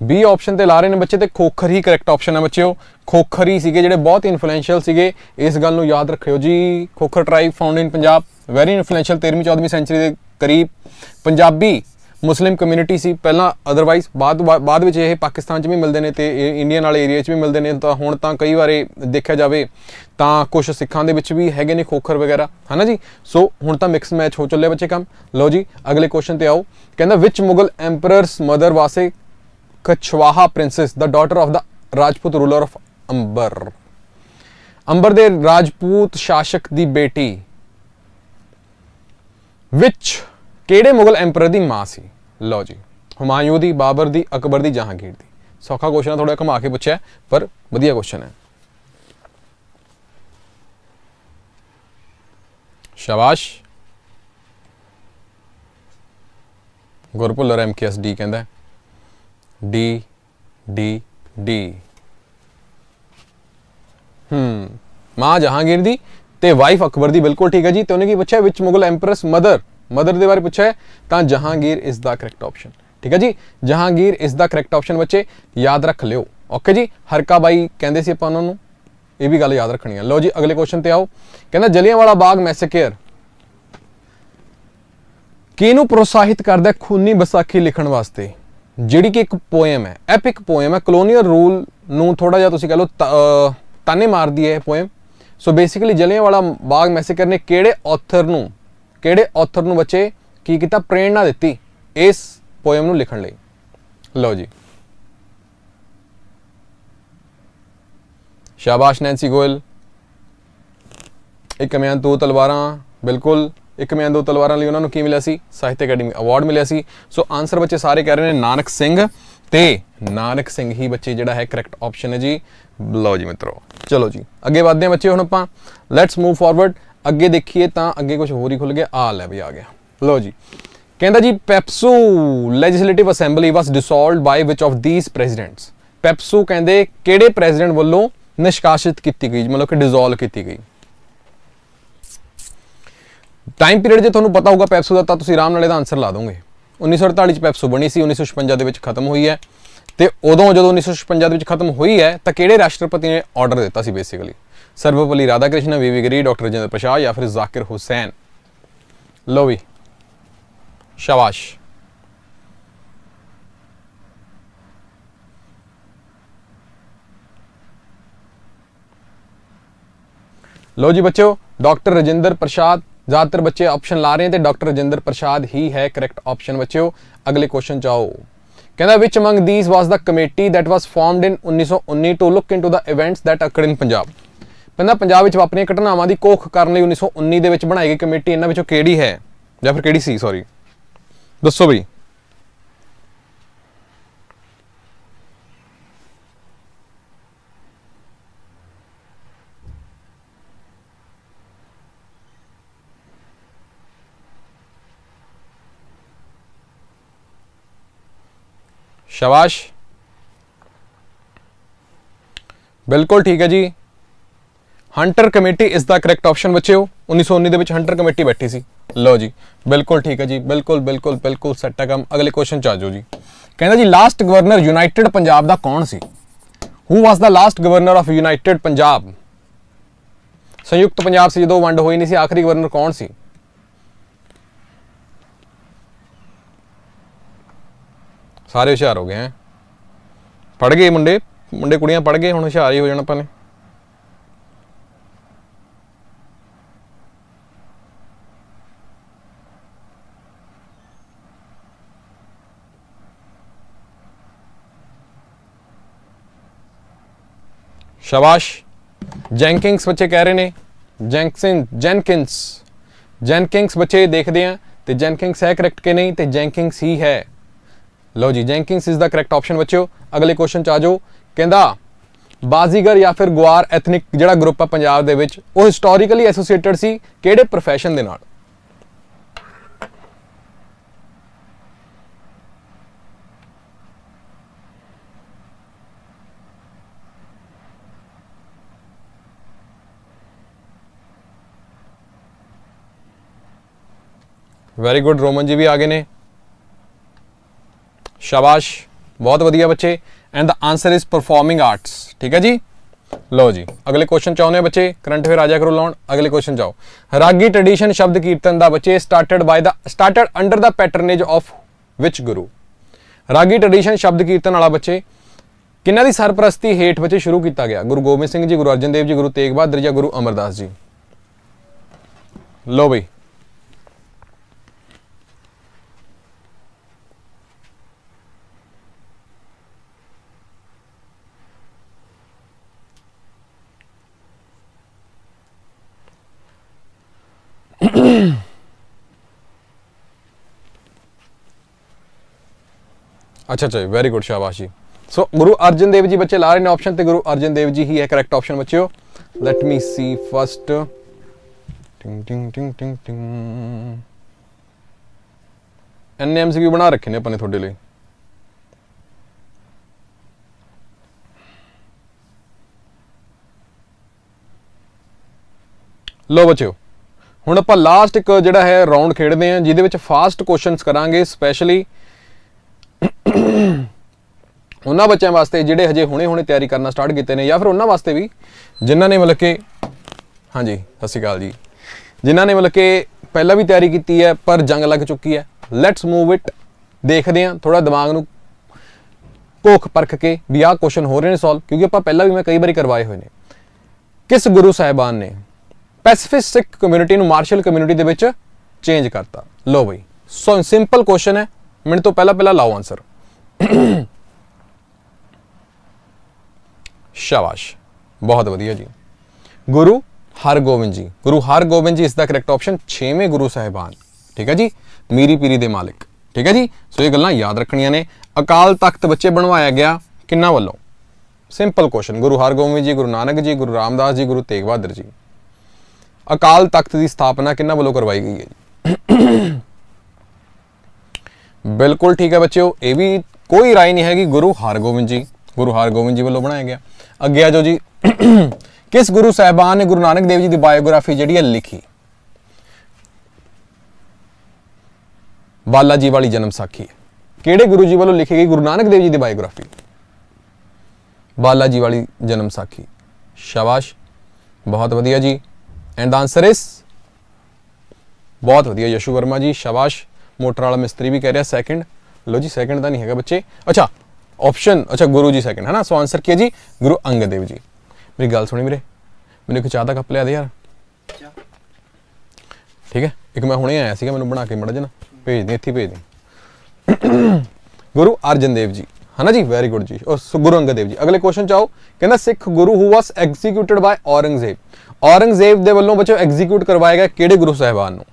ਬੀ ਆਪਸ਼ਨ ਤੇ ਲਾ ਰਹੇ ਨੇ ਬੱਚੇ ਤੇ ਖੋਖਰ ਹੀ ਕਰੈਕਟ ਆਪਸ਼ਨ ਹੈ ਬੱਚਿਓ। ਖੋਖਰ ਹੀ ਸੀਗੇ ਜਿਹੜੇ ਬਹੁਤ ਇਨਫਲੂਐਂਸ਼ੀਅਲ ਸੀਗੇ। ਇਸ ਗੱਲ ਨੂੰ ਯਾਦ ਰੱਖਿਓ ਜੀ। Khokhar tribe found in Punjab very influential 13ਵੀਂ 14ਵੀਂ ਸੈਂਚਰੀ ਦੇ ਕਰੀਬ। ਪੰਜਾਬੀ ਮੁਸਲਿਮ ਕਮਿਊਨਿਟੀ ਸੀ। ਪਹਿਲਾਂ ਅਦਰਵਾਈਜ਼ ਬਾਅਦ ਬਾਅਦ ਵਿੱਚ ਇਹ ਪਾਕਿਸਤਾਨ 'ਚ ਵੀ ਮਿਲਦੇ ਨੇ ਤੇ ਇੰਡੀਅਨ ਵਾਲੇ ਏਰੀਆ 'ਚ ਵੀ ਮਿਲਦੇ ਨੇ। ਤਾਂ ਹੁਣ ਤਾਂ ਕਈ ਵਾਰੇ ਦੇਖਿਆ ਜਾਵੇ ਤਾਂ ਕੁਝ ਸਿੱਖਾਂ ਦੇ ਵਿੱਚ ਵੀ ਹੈਗੇ ਨੇ ਖੋਖਰ ਵਗੈਰਾ। ਹਨਾ ਜੀ? ਸੋ ਹੁਣ ਤਾਂ ਮਿਕਸ ਮੈਚ ਹੋ ਚੱਲਿਆ ਬੱਚੇ ਕੰਮ। ਲਓ ਜੀ, ਅਗਲੇ ਕੁਐਸਚਨ ਤੇ ਆਓ। ਕਹਿੰਦਾ ਵਿਚ Mughal emperor's mother was a Kachhwaha princess the daughter of the Rajput ruler of Amber Amber ਦੇ ਰਾਜਪੂਤ ਸ਼ਾਸਕ ਦੀ ਬੇਟੀ। ਵਿੱਚ ਕਿਹੜੇ ਮੁਗਲ ਐਮਪਰਰ ਦੀ ਮਾਂ ਸੀ? ਲਓ ਜੀ, ਹੁਮਾਯੂ ਦੀ, ਬਾਬਰ ਦੀ, ਅਕਬਰ ਦੀ, ਜਹਾਂਗੀਰ ਦੀ। ਸੌਖਾ ਕੁਐਸਚਨ ਥੋੜਾ ਘੁਮਾ ਕੇ ਪੁੱਛਿਆ, ਪਰ ਵਧੀਆ ਕੁਐਸਚਨ ਹੈ। ਸ਼ਾਬਾਸ਼। ਗੁਰਪੁੱਲਰ ਐਮਕੇਐਸ ਡੀ ਕਹਿੰਦਾ ਡੀ ਡੀ ਡੀ ਹਮ ਮਾਂ ਜਹਾਂਗੀਰ ਦੀ ਤੇ ਵਾਈਫ ਅਕਬਰ ਦੀ, ਬਿਲਕੁਲ ਠੀਕ ਹੈ ਜੀ। ਤੇ ਉਹਨੇ ਕੀ ਪੁੱਛਿਆ ਵਿੱਚ ਮੁਗਲ ਐਮਪਰੈਸ ਮਦਰ ਮਦਰ ਦੇ ਬਾਰੇ ਪੁੱਛਿਆ ਤਾਂ Jahangir is the correct option ਠੀਕ ਹੈ ਜੀ? Jahangir is the correct option ਬੱਚੇ, ਯਾਦ ਰੱਖ ਲਿਓ। ਓਕੇ ਜੀ? ਹਰਕਾ ਬਾਈ ਕਹਿੰਦੇ ਸੀ ਆਪਾਂ ਉਹਨਾਂ ਨੂੰ, ਇਹ ਵੀ ਗੱਲ ਯਾਦ ਰੱਖਣੀ ਹੈ। ਲਓ ਜੀ, ਅਗਲੇ ਕੁਐਸਚਨ ਤੇ ਆਓ। ਕਹਿੰਦਾ, ਜਲਿਆਂਵਾਲਾ ਬਾਗ ਮੈਸੇਕੇਅਰ ਕਿਹਨੂੰ ਪ੍ਰੋਤਸਾਹਿਤ ਕਰਦਾ ਖੂਨੀ ਵਿਸਾਖੀ ਲਿਖਣ ਵਾਸਤੇ? ਜਿਹੜੀ ਕਿ ਇੱਕ ਪੋਇਮ ਹੈ। ਐਪਿਕ ਪੋਇਮ ਹੈ। ਕਲੋਨੀਅਲ ਰੂਲ ਨੂੰ ਥੋੜਾ ਜਿਹਾ ਤੁਸੀਂ ਕਹ ਲਓ ਤਾਨੇ ਮਾਰਦੀ ਹੈ ਇਹ poem so basically Jallianwala Bagh massacre ਨੇ ਕਿਹੜੇ ਆਥਰ ਨੂੰ ਕਿਹੜੇ ਔਥਰ ਨੂੰ ਬੱਚੇ ਕੀ ਕੀਤਾ? ਪ੍ਰੇਰਣਾ ਦਿੱਤੀ ਇਸ ਪੋਇਮ ਨੂੰ ਲਿਖਣ ਲਈ। ਲਓ ਜੀ। ਸ਼ਾਬਾਸ਼ ਨੈਂਸੀ ਗੋਇਲ। ਇੱਕ ਮਿਆਂ ਦੋ ਤਲਵਾਰਾਂ, ਬਿਲਕੁਲ, ਇੱਕ ਮਿਆਂ ਦੋ ਤਲਵਾਰਾਂ ਲਈ ਉਹਨਾਂ ਨੂੰ ਕੀ ਮਿਲਿਆ ਸੀ? ਸਾਹਿਤ ਅਕੈਡਮੀ ਅਵਾਰਡ ਮਿਲਿਆ ਸੀ। ਸੋ ਆਨਸਰ ਬੱਚੇ ਸਾਰੇ ਕਹਿ ਰਹੇ ਨੇ ਨਾਨਕ ਸਿੰਘ ਤੇ ਨਾਨਕ ਸਿੰਘ ਹੀ ਬੱਚੇ ਜਿਹੜਾ ਹੈ ਕਰੈਕਟ ਆਪਸ਼ਨ ਹੈ ਜੀ। ਲਓ ਜੀ ਮਿੱਤਰੋ। ਚਲੋ ਜੀ, ਅੱਗੇ ਵਧਦੇ ਹਾਂ ਬੱਚੇ ਹੁਣ ਆਪਾਂ। ਲੈਟਸ ਮੂਵ ਫਾਰਵਰਡ ਅੱਗੇ ਦੇਖੀਏ ਤਾਂ ਅੱਗੇ ਕੁਝ ਹੋਰ ਹੀ ਖੁੱਲ ਗਿਆ। ਆ ਲੈ ਵੀ ਆ ਗਿਆ। ਲਓ ਜੀ। ਕਹਿੰਦਾ ਜੀ PEPSU legislative assembly was dissolved by which of these presidents PEPSU ਕਹਿੰਦੇ ਕਿਹੜੇ ਪ੍ਰੈਜ਼ੀਡੈਂਟ ਵੱਲੋਂ ਨਿਸ਼ਕਾਸਿਤ ਕੀਤੀ ਗਈ? ਮਤਲਬ ਕਿ ਡਿਸੋਲਵ ਕੀਤੀ ਗਈ। ਟਾਈਮ ਪੀਰੀਅਡ ਜੇ ਤੁਹਾਨੂੰ ਪਤਾ ਹੋਊਗਾ ਪੈਪਸੂ ਦਾ, ਤਾਂ ਤੁਸੀਂ ਆਰਾਮ ਨਾਲ ਇਹਦਾ ਆਨਸਰ ਲਾ ਦੋਗੇ। 1948 ਚ ਪੈਪਸੂ ਬਣੀ ਸੀ 1956 ਦੇ ਵਿੱਚ ਖਤਮ ਹੋਈ ਹੈ। ਤੇ ਉਦੋਂ ਜਦੋਂ 1956 ਦੇ ਵਿੱਚ ਖਤਮ ਹੋਈ ਹੈ, ਤਾਂ ਕਿਹੜੇ ਰਾਸ਼ਟਰਪਤੀ ਨੇ ਆਰਡਰ ਦਿੱਤਾ ਸੀ basically Sarvepalli Radhakrishnan V V Giri doctor Rajendra Prasad ਜਾਂ ਫਿਰ ਜ਼ਾਕਿਰ ਹੁਸੈਨ। ਲੋ ਵੀ, ਸ਼ਾਬਾਸ਼। ਲੋ ਜੀ ਬੱਚਿਓ, ਡਾਕਟਰ ਰਜਿੰਦਰ ਪ੍ਰਸਾਦ, ਜ਼ਿਆਦਾਤਰ ਬੱਚੇ ਆਪਸ਼ਨ ਲਾ ਰਹੇ ਤੇ ਡਾਕਟਰ ਰਜਿੰਦਰ ਪ੍ਰਸਾਦ ਹੀ ਹੈ ਕਰੈਕਟ ਆਪਸ਼ਨ ਬੱਚਿਓ। ਅਗਲੇ ਕੁਐਸਚਨ ਚਾਓ ਕਹਿੰਦਾ which among these was the committee that was formed in 1919 to look into the events that occurred in Punjab ਕਹਿੰਦਾ ਪੰਜਾਬ ਵਿੱਚ ਵਾਪਰੀਆਂ ਘਟਨਾਵਾਂ ਦੀ ਕੋਖ ਕਰਨ ਲਈ 1919 ਦੇ ਵਿੱਚ ਬਣਾਈ ਗਈ ਕਮੇਟੀ ਇਹਨਾਂ ਵਿੱਚੋਂ ਕਿਹੜੀ ਹੈ? ਜਾਂ ਫਿਰ ਕਿਹੜੀ ਸੀ? ਸੌਰੀ ਦੱਸੋ ਬਈ। ਸ਼ਾਬਾਸ਼। ਬਿਲਕੁਲ ਠੀਕ ਹੈ ਜੀ। ਹੰਟਰ ਕਮੇਟੀ ਇਸ ਦਾ ਕਰੈਕਟ ਆਪਸ਼ਨ ਬੱਚਿਓ। 1919 ਦੇ ਵਿੱਚ ਹੰਟਰ ਕਮੇਟੀ ਬੈਠੀ ਸੀ। ਲਓ ਜੀ, ਬਿਲਕੁਲ ਠੀਕ ਹੈ ਜੀ, ਬਿਲਕੁਲ ਬਿਲਕੁਲ ਬਿਲਕੁਲ ਸੈੱਟ ਹੈ ਕੰਮ। ਅਗਲੇ ਕੁਐਸਚਨ ਚ ਆ ਜਾਓ ਜੀ। ਕਹਿੰਦਾ ਜੀ ਲਾਸਟ ਗਵਰਨਰ ਯੂਨਾਈਟਿਡ ਪੰਜਾਬ ਦਾ ਕੌਣ ਸੀ? Who was the last governor of united Punjab ਸੰਯੁਕਤ ਪੰਜਾਬ ਸੀ, ਜਦੋਂ ਵੰਡ ਹੋਈ ਨਹੀਂ ਸੀ, ਆਖਰੀ ਗਵਰਨਰ ਕੌਣ ਸੀ? ਸਾਰੇ ਹੁਸ਼ਿਆਰ ਹੋ ਗਏ ਹੈ। ਪੜ ਗਏ ਮੁੰਡੇ। ਮੁੰਡੇ ਕੁੜੀਆਂ ਪੜ ਗਏ, ਹੁਣ ਹੁਸ਼ਿਆਰ ਹੀ ਹੋ ਜਾਣਾ ਆਪਾਂ ਨੇ। ਸ਼ਾਬਾਸ਼। ਜੈਂਕਿੰਗਸ ਬੱਚੇ ਕਹਿ ਰਹੇ ਨੇ। ਜੈਂਕਸਿਨ ਜੈਨਕਿੰਸ ਜੈਨਕਿੰਗਸ ਬੱਚੇ ਦੇਖਦੇ ਆ ਤੇ ਜੈਨਕਿੰਗਸ ਹੈ ਕਰੈਕਟ ਕਿ ਨਹੀਂ ਤੇ ਜੈਂਕਿੰਗਸ ਹੀ ਹੈ। ਲਓ ਜੀ Jenkins is the correct option ਬੱਚਿਓ। ਅਗਲੇ ਕੁਐਸਚਨ ਚ ਆ ਜਾਓ। ਕਹਿੰਦਾ, ਬਾਜ਼ੀਗਰ ਜਾਂ ਫਿਰ ਗੁਆਰ ਐਥਨਿਕ ਜਿਹੜਾ ਗਰੁੱਪ ਆ ਪੰਜਾਬ ਦੇ ਵਿੱਚ, ਉਹ ਹਿਸਟੋਰੀਕਲੀ ਐਸੋਸੀਏਟਡ ਸੀ ਕਿਹੜੇ profession ਦੇ ਨਾਲ? ਵੈਰੀ ਗੁੱਡ ਰੋਮਨ ਜੀ ਵੀ ਆ ਗਏ ਨੇ। ਸ਼ਾਬਾਸ਼, ਬਹੁਤ ਵਧੀਆ ਬੱਚੇ। And the answer is performing arts ਠੀਕ ਹੈ ਜੀ? ਲਓ ਜੀ, ਅਗਲੇ ਕੁਐਸਚਨ ਚਾਹੁੰਦੇ ਹੋ ਬੱਚੇ? ਕਰੰਟ ਅਫੇਅਰ ਆ ਜਾ ਕਰੋ ਲਾਉਣ, ਅਗਲੇ ਕੁਐਸਚਨ ਜਾਓ। ਰਾਗੀ ਟ੍ਰੈਡੀਸ਼ਨ ਸ਼ਬਦ ਕੀਰਤਨ ਦਾ ਬੱਚੇ started by the started under the patronage of which Guru ragi tradition ਸ਼ਬਦ ਕੀਰਤਨ ਵਾਲਾ ਬੱਚੇ ਕਿਹਨਾਂ ਦੀ ਸਰਪ੍ਰਸਤੀ ਹੇਠ ਬੱਚੇ ਸ਼ੁਰੂ ਕੀਤਾ ਗਿਆ? ਗੁਰੂ ਗੋਬਿੰਦ ਸਿੰਘ ਜੀ, ਗੁਰੂ ਅਰਜਨ ਦੇਵ ਜੀ, ਗੁਰੂ ਤੇਗ ਬਹਾਦਰ ਜੀ ਗੁਰੂ ਅਮਰਦਾਸ ਜੀ? ਲਓ ਬਈ ਅੱਛਾ ਅੱਛਾ ਵੈਰੀ ਗੁੱਡ ਸ਼ਾਬਾਸ਼ ਜੀ। ਸੋ ਗੁਰੂ ਅਰਜਨ ਦੇਵ ਜੀ ਬੱਚੇ ਲਾ ਰਹੇ ਨੇ ਆਪਸ਼ਨ ਤੇ ਗੁਰੂ ਅਰਜਨ ਦੇਵ ਜੀ ਹੀ ਹੈ ਕਰੈਕਟ ਆਪਸ਼ਨ ਬੱਚਿਓ। ਲੈਟ ਮੀ ਸੀ ਫਸਟ ਟਿੰਗ ਟਿੰਗ ਟਿੰਗ ਟਿੰਗ ਟਿੰਗ ਐਨਐਮਸੀਕਿਊ ਬਣਾ ਰੱਖੇ ਨੇ ਆਪਾਂ ਨੇ ਤੁਹਾਡੇ ਲਈ। ਲੋ ਬੱਚਿਓ। ਹੁਣ ਆਪਾਂ ਲਾਸਟ ਇੱਕ ਜਿਹੜਾ ਹੈ ਰਾਉਂਡ ਖੇਡਦੇ ਹਾਂ, ਜਿਹਦੇ ਵਿੱਚ ਫਾਸਟ ਕੁਐਸਚਨਸ ਕਰਾਂਗੇ ਸਪੈਸ਼ਲੀ ਉਹਨਾਂ ਬੱਚਿਆਂ ਵਾਸਤੇ ਜਿਹੜੇ ਹਜੇ ਹੁਣੇ-ਹੁਣੇ ਤਿਆਰੀ ਕਰਨਾ ਸਟਾਰਟ ਕੀਤੇ ਨੇ, ਜਾਂ ਫਿਰ ਉਹਨਾਂ ਵਾਸਤੇ ਵੀ, ਜਿਨ੍ਹਾਂ ਨੇ ਮਤਲਬ ਕਿ ਹਾਂਜੀ, ਸਤਿ ਸ਼੍ਰੀ ਅਕਾਲ ਜੀ। ਜਿਨ੍ਹਾਂ ਨੇ ਮਤਲਬ ਕਿ ਪਹਿਲਾਂ ਵੀ ਤਿਆਰੀ ਕੀਤੀ ਹੈ, ਪਰ ਜੰਗ ਲੱਗ ਚੁੱਕੀ ਹੈ। ਲੈਟਸ ਮੂਵ ਇਟ ਦੇਖਦੇ ਹਾਂ ਥੋੜਾ ਦਿਮਾਗ ਨੂੰ ਕੋਖ ਪਰਖ ਕੇ ਵੀ ਆਹ ਕੁਐਸਚਨ ਹੋ ਰਹੇ ਨੇ ਸੋਲਵ ਕਿਉਂਕਿ ਆਪਾਂ ਪਹਿਲਾਂ ਵੀ ਮੈਂ ਕਈ ਵਾਰੀ ਕਰਵਾਏ ਹੋਏ ਨੇ। ਕਿਸ ਗੁਰੂ ਸਾਹਿਬਾਨ ਨੇ ਪੈਸੀਫਿਕ ਸਿੱਖ ਕਮਿਊਨਿਟੀ ਨੂੰ ਮਾਰਸ਼ਲ ਕਮਿਊਨਿਟੀ ਦੇ ਵਿੱਚ ਚੇਂਜ ਕਰਤਾ। ਲੋ ਬਈ, ਸੋ ਸਿੰਪਲ ਕੁਐਸਚਨ ਹੈ, ਮਿੰਟ ਤੋਂ ਪਹਿਲਾਂ ਪਹਿਲਾਂ ਲਾਓ ਆਨਸਰ ਸ਼ਾਬਾਸ਼, ਬਹੁਤ ਵਧੀਆ ਜੀ। ਗੁਰੂ ਹਰਗੋਬਿੰਦ ਜੀ, ਗੁਰੂ ਹਰਗੋਬਿੰਦ ਜੀ, ਇਸ ਦਾ ਕਰੈਕਟ ਆਪਸ਼ਨ 6ਵੇਂ ਗੁਰੂ ਸਾਹਿਬਾਨ। ਠੀਕ ਹੈ ਜੀ? ਮੀਰੀ ਪੀਰੀ ਦੇ ਮਾਲਿਕ। ਠੀਕ ਹੈ ਜੀ? ਸੋ ਇਹ ਗੱਲਾਂ ਯਾਦ ਰੱਖਣੀਆਂ ਨੇ। ਅਕਾਲ ਤਖਤ ਬੱਚੇ ਬਣਵਾਇਆ ਗਿਆ ਕਿੰਨਾ ਵੱਲੋਂ? Simple question Guru Hargobind ji, Guru Nanak ji, Guru Ramdas ji, Guru Tegh Bahadur ji. ਅਕਾਲ ਤਖਤ ਦੀ ਸਥਾਪਨਾ ਕਿੰਨਾ ਵੱਲੋਂ ਕਰਵਾਈ ਗਈ ਹੈ ਜੀ? ਬਿਲਕੁਲ ਠੀਕ ਹੈ ਬੱਚਿਓ, ਇਹ ਵੀ ਕੋਈ ਰਾਏ ਨਹੀਂ ਹੈਗੀ, ਗੁਰੂ ਹਰਗੋਬਿੰਦ ਜੀ, ਗੁਰੂ ਹਰਗੋਬਿੰਦ ਜੀ ਵੱਲੋਂ ਬਣਾਇਆ ਗਿਆ। ਅੱਗੇ ਆ ਜਾਓ ਜੀ। ਕਿਸ ਗੁਰੂ ਸਾਹਿਬਾਨ ਨੇ ਗੁਰੂ ਨਾਨਕ ਦੇਵ ਜੀ ਦੀ ਬਾਇਓਗ੍ਰਾਫੀ ਜਿਹੜੀ ਹੈ ਲਿਖੀ? ਬਾਲਾ ਜੀ ਵਾਲੀ ਜਨਮ ਸਾਖੀ ਕਿਹੜੇ ਗੁਰੂ ਜੀ ਵੱਲੋਂ ਲਿਖੀ ਗਈ ਗੁਰੂ ਨਾਨਕ ਦੇਵ ਜੀ ਦੀ ਬਾਇਓਗ੍ਰਾਫੀ? ਬਾਲਾ ਜੀ ਵਾਲੀ ਜਨਮ ਸਾਖੀ। ਸ਼ਾਬਾਸ਼। ਬਹੁਤ ਵਧੀਆ ਜੀ। ਐਂਡ ਆਨਸਰ ਇਸ ਬਹੁਤ ਵਧੀਆ, ਯਸ਼ੂ ਵਰਮਾ ਜੀ, ਸ਼ਾਬਾਸ਼। ਮੋਟਰ ਵਾਲਾ ਮਿਸਤਰੀ ਵੀ ਕਹਿ ਰਿਹਾ ਸੈਕਿੰਡ ਲੋ ਜੀ ਸੈਕਿੰਡ ਤਾਂ ਨਹੀਂ ਹੈਗਾ ਬੱਚੇ। ਅੱਛਾ ਆਪਸ਼ਨ ਅੱਛਾ, ਗੁਰੂ ਜੀ ਸੈਕਿੰਡ ਹੈ ਨਾ ਸੋ ਆਨਸਰ ਕੀ ਹੈ ਜੀ? ਗੁਰੂ ਅੰਗਦ ਦੇਵ ਜੀ। ਮੇਰੀ ਗੱਲ ਸੁਣੀ ਵੀਰੇ। ਮੈਨੂੰ ਇੱਕ ਚਾਹ ਦਾ ਕੱਪ ਲਿਆ ਦੇ ਯਾਰ। ਠੀਕ ਹੈ? ਇੱਕ ਮੈਂ ਹੁਣੇ ਆਇਆ ਸੀਗਾ, ਮੈਨੂੰ ਬਣਾ ਕੇ ਮੜਾ ਜਨਾ ਭੇਜ ਦੇ, ਇੱਥੇ ਭੇਜ ਦੇ। ਗੁਰੂ ਅਰਜਨ ਦੇਵ ਜੀ। ਹਨਾ ਜੀ? ਵੈਰੀ ਗੁੱਡ ਜੀ। ਔਰ ਗੁਰੂ ਅੰਗਦ ਦੇਵ ਜੀ। ਅਗਲੇ ਕੁਐਸਚਨ ਚਾਓ ਕਹਿੰਦਾ, Sikh Guru who was executed by Aurangzeb. Aurangzeb ਦੇ ਵੱਲੋਂ ਬੱਚੋ ਐਗਜ਼ੀਕਿਊਟ ਕਰਵਾਇਆ ਗਿਆ ਕਿਹੜੇ ਗੁਰੂ ਸਾਹਿਬਾਨ ਨੂੰ?